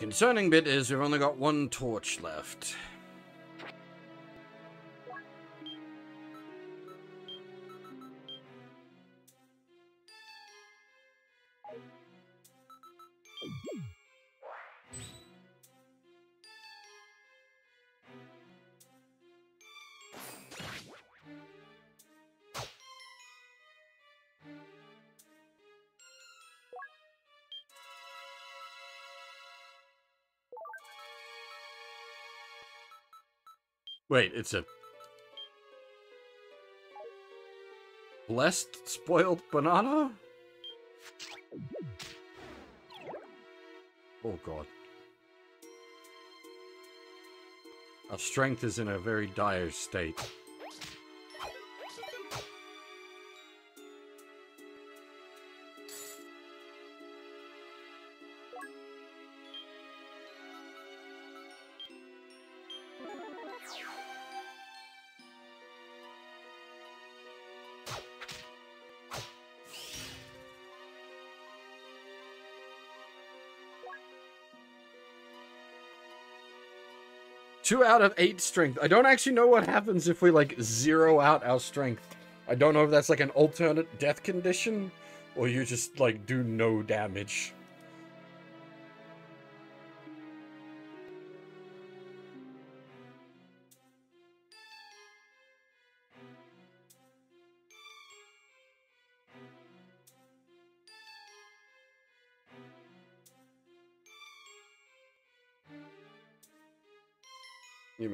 Concerning bit is we've only got one torch left. Wait, it's a blessed spoiled banana? Oh god. Our strength is in a very dire state. Two out of eight strength. I don't actually know what happens if we, like, zero out our strength. I don't know if that's, like, an alternate death condition, or you just, like, do no damage.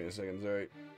Give me a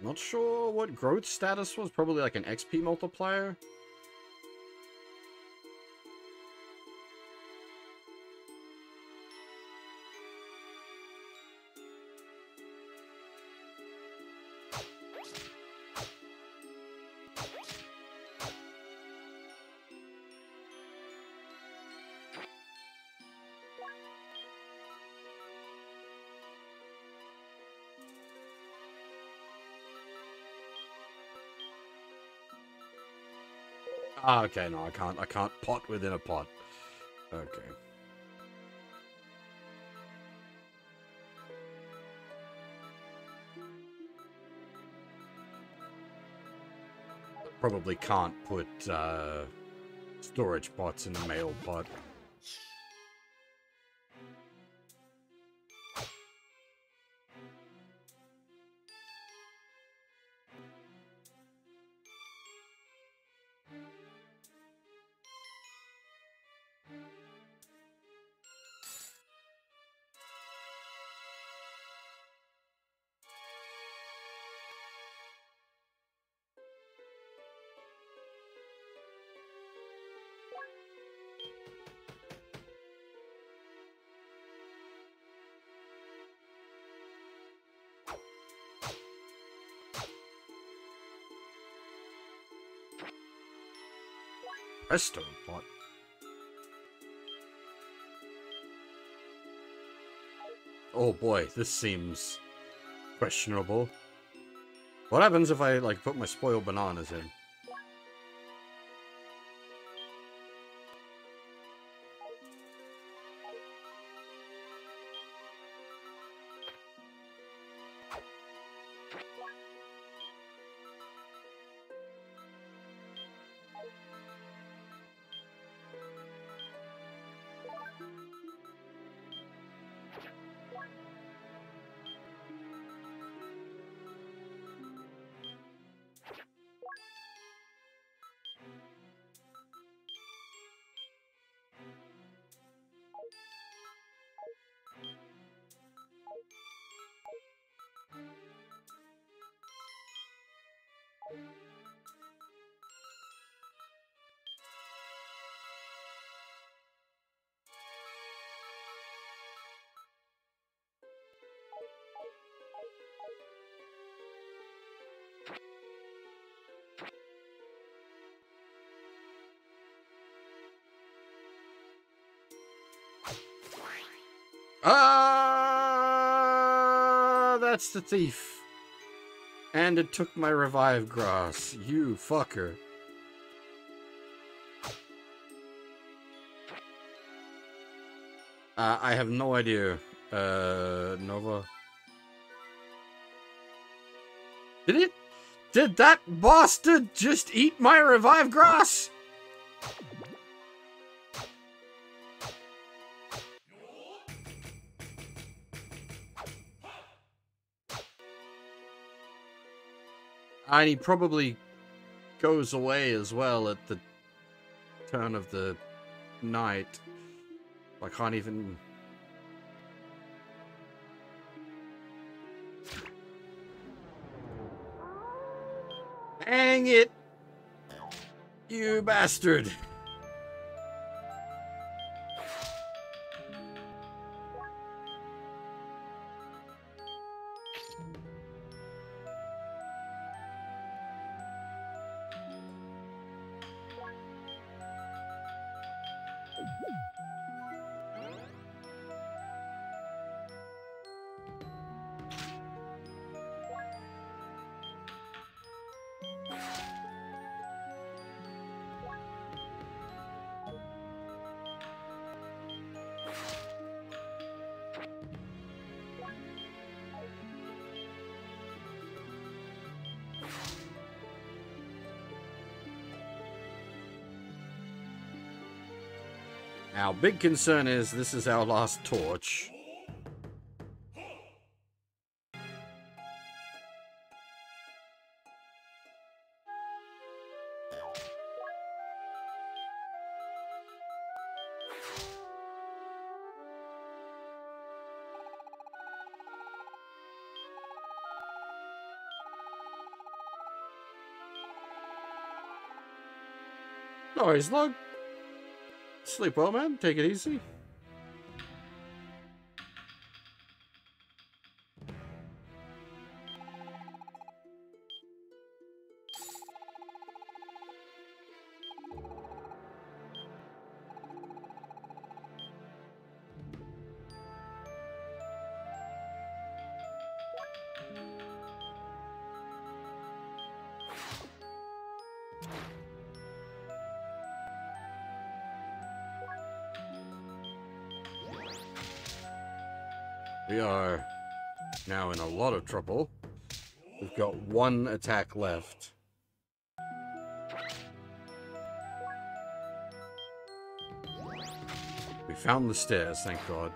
Not sure what growth status was. Probably like an XP multiplier. Ah, okay, no, I can't. I can't pot within a pot. Okay. Probably can't put uh, storage pots in the mail pot. Oh boy, this seems questionable. What happens if I, like, put my spoiled bananas in? That's the thief. And it took my revive grass. You fucker. Uh, I have no idea. Uh, Nova. Did it? Did that bastard just eat my revive grass? And he probably goes away as well at the turn of the night. I can't even... Hang it! You bastard! Big concern is this is our last torch. No worries, log. Sleep well, man. Take it easy. Lot of trouble. We've got one attack left. We found the stairs, thank God.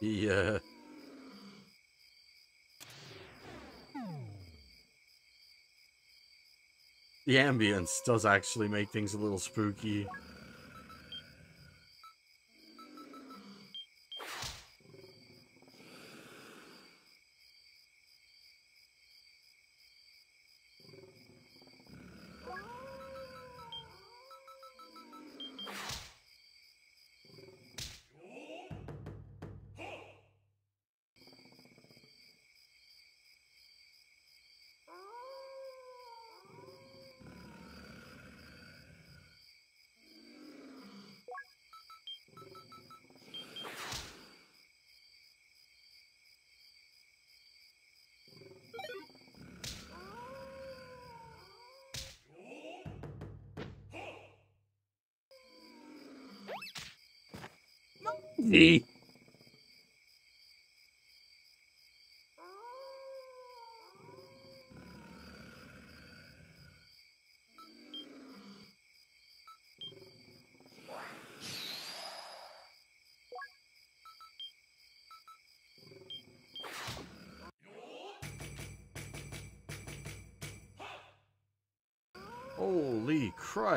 He. The ambience does actually make things a little spooky.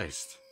Christ.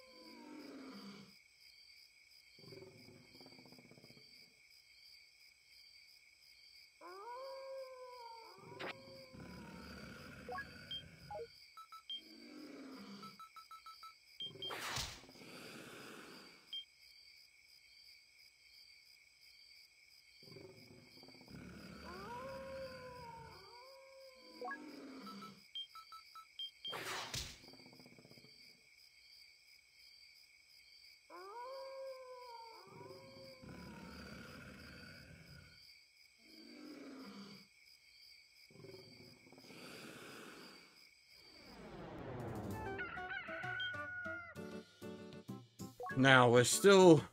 Now, we're still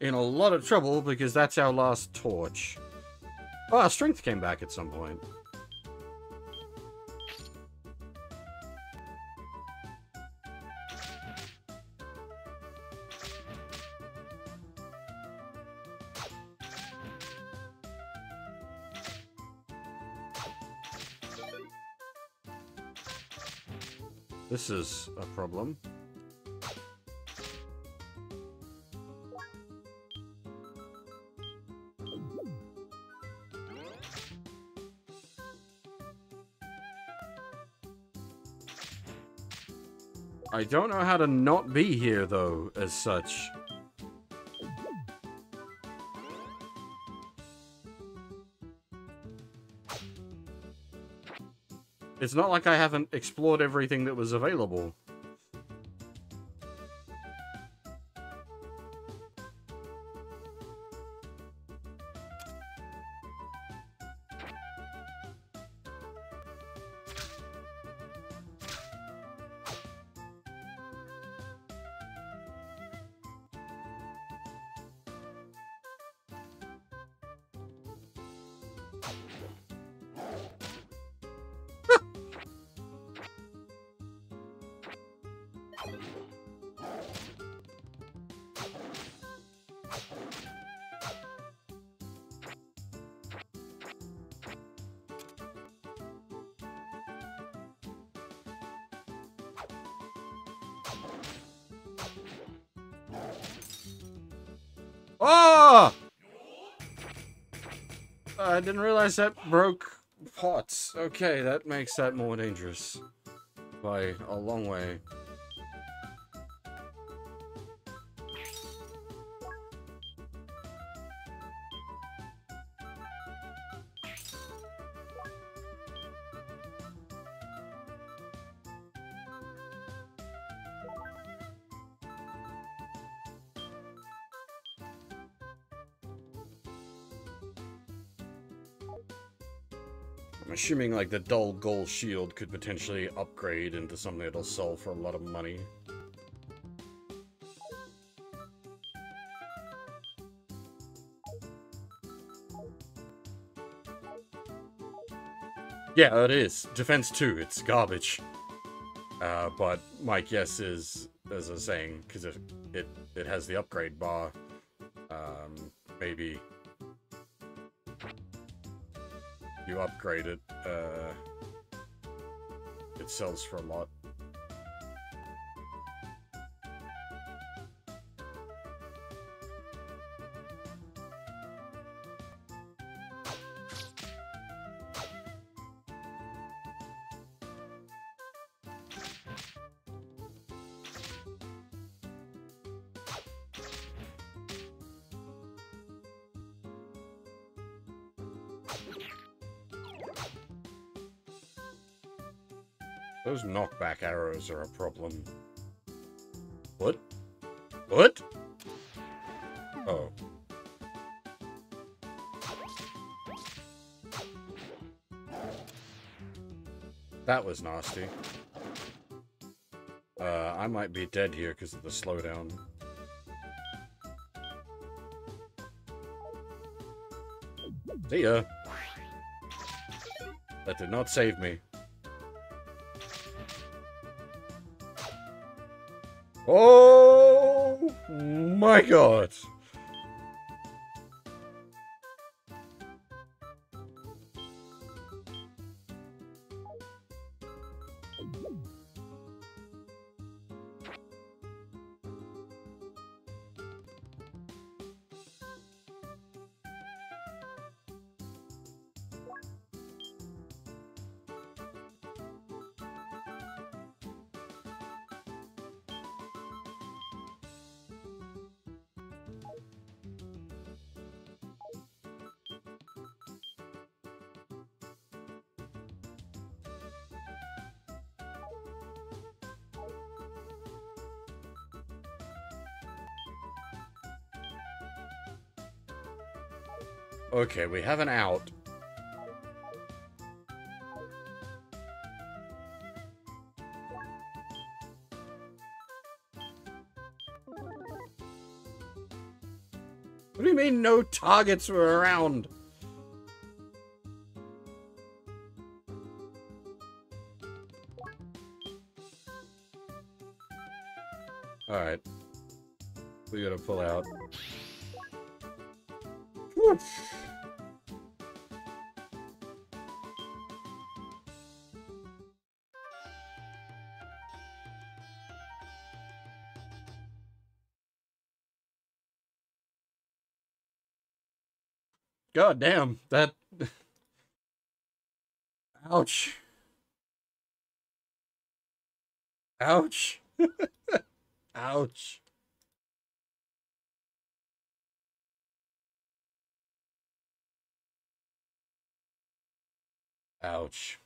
in a lot of trouble because that's our last torch. Oh, our strength came back at some point. This is a problem. I don't know how to not be here, though, as such. It's not like I haven't explored everything that was available. Oh! I didn't realize that broke pots. Okay, that makes that more dangerous. By a long way. Assuming like the dull gold shield could potentially upgrade into something that'll sell for a lot of money. Yeah, it is. Defense 2, it's garbage. Uh, but my guess is, as I was saying, because it, it, it has the upgrade bar, um, maybe you upgrade it, uh, it sells for a lot. Are a problem. What? What? Oh. That was nasty. Uh, I might be dead here because of the slowdown. See ya. That did not save me. Oh my god. Okay, we have an out. What do you mean no targets were around? God damn, that... (laughs) Ouch. Ouch. (laughs) Ouch. Ouch.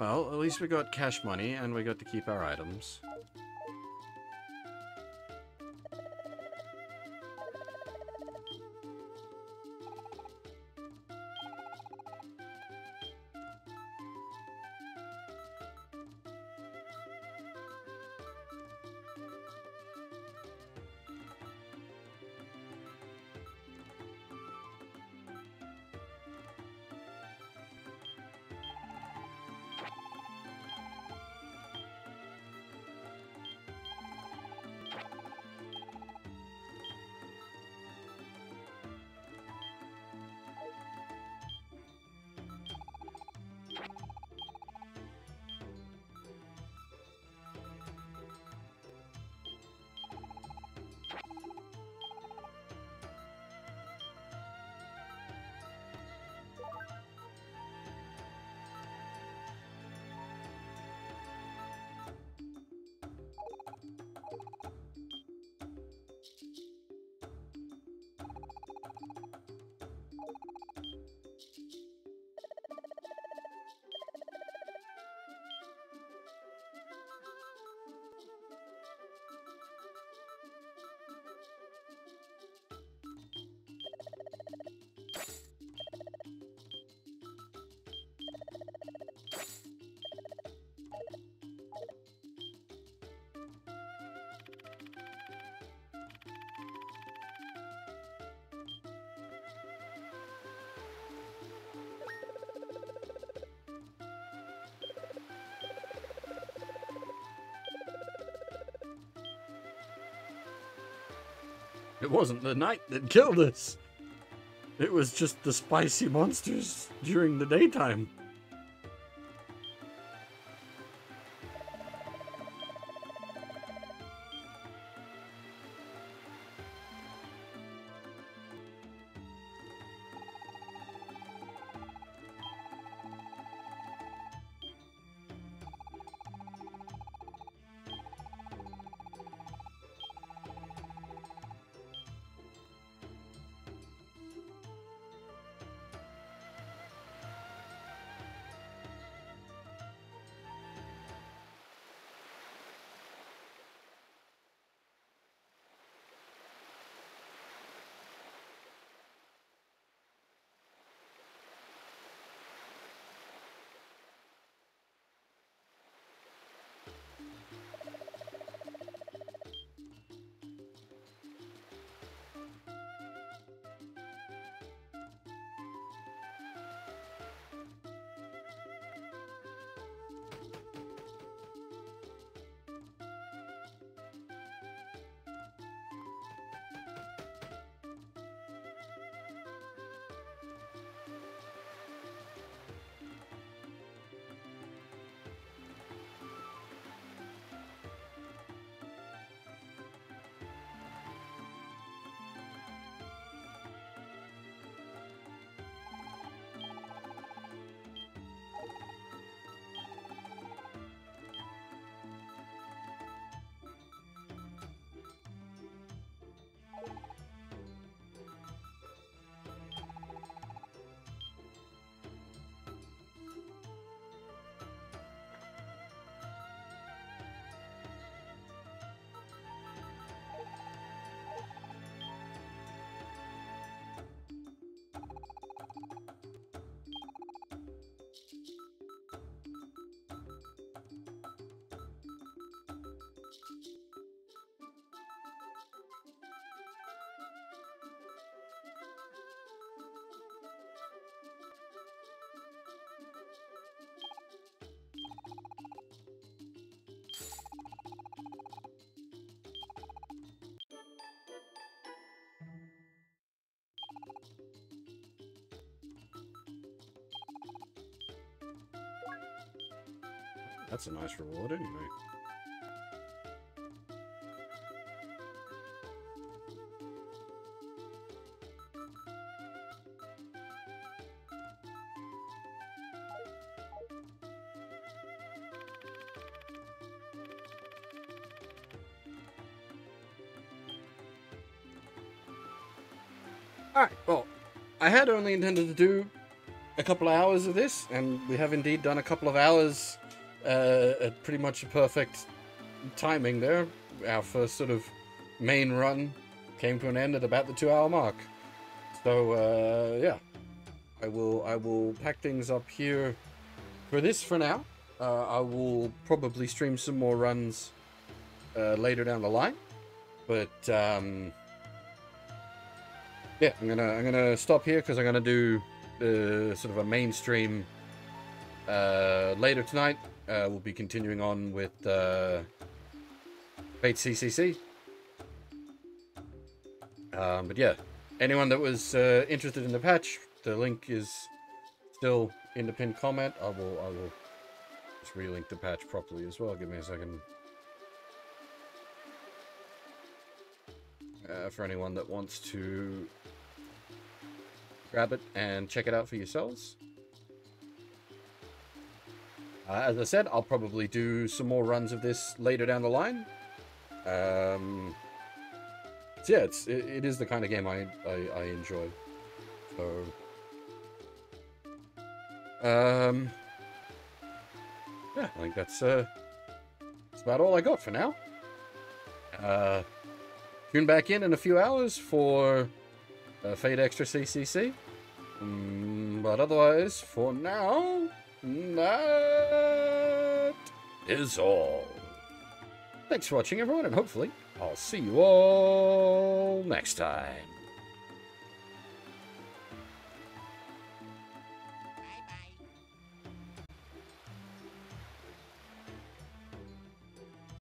Well, at least we got cash money and we got to keep our items. It wasn't the night that killed us. It was just the spicy monsters during the daytime. That's a nice reward anyway. Alright, well, I had only intended to do a couple of hours of this, and we have indeed done a couple of hours uh, at pretty much a perfect timing there. Our first sort of main run came to an end at about the two hour mark. So, uh, yeah. I will, I will pack things up here for this for now. Uh, I will probably stream some more runs uh, later down the line. But, um, yeah, I'm gonna I'm gonna stop here because I'm gonna do uh, sort of a mainstream uh, later tonight. Uh, we'll be continuing on with uh, Fate CCC. Um, but yeah, anyone that was uh, interested in the patch, the link is still in the pinned comment. I will I will just relink the patch properly as well. Give me a second. Uh, for anyone that wants to grab it and check it out for yourselves. Uh, as I said, I'll probably do some more runs of this later down the line. Um, so yeah, it's it, it is the kind of game I, I, I enjoy. So, um, yeah, I think that's uh, that's about all I got for now. Uh, tune back in in a few hours for uh, Fate Extra CCC. Mm, but otherwise, for now, that is all. Thanks for watching, everyone, and hopefully, I'll see you all next time.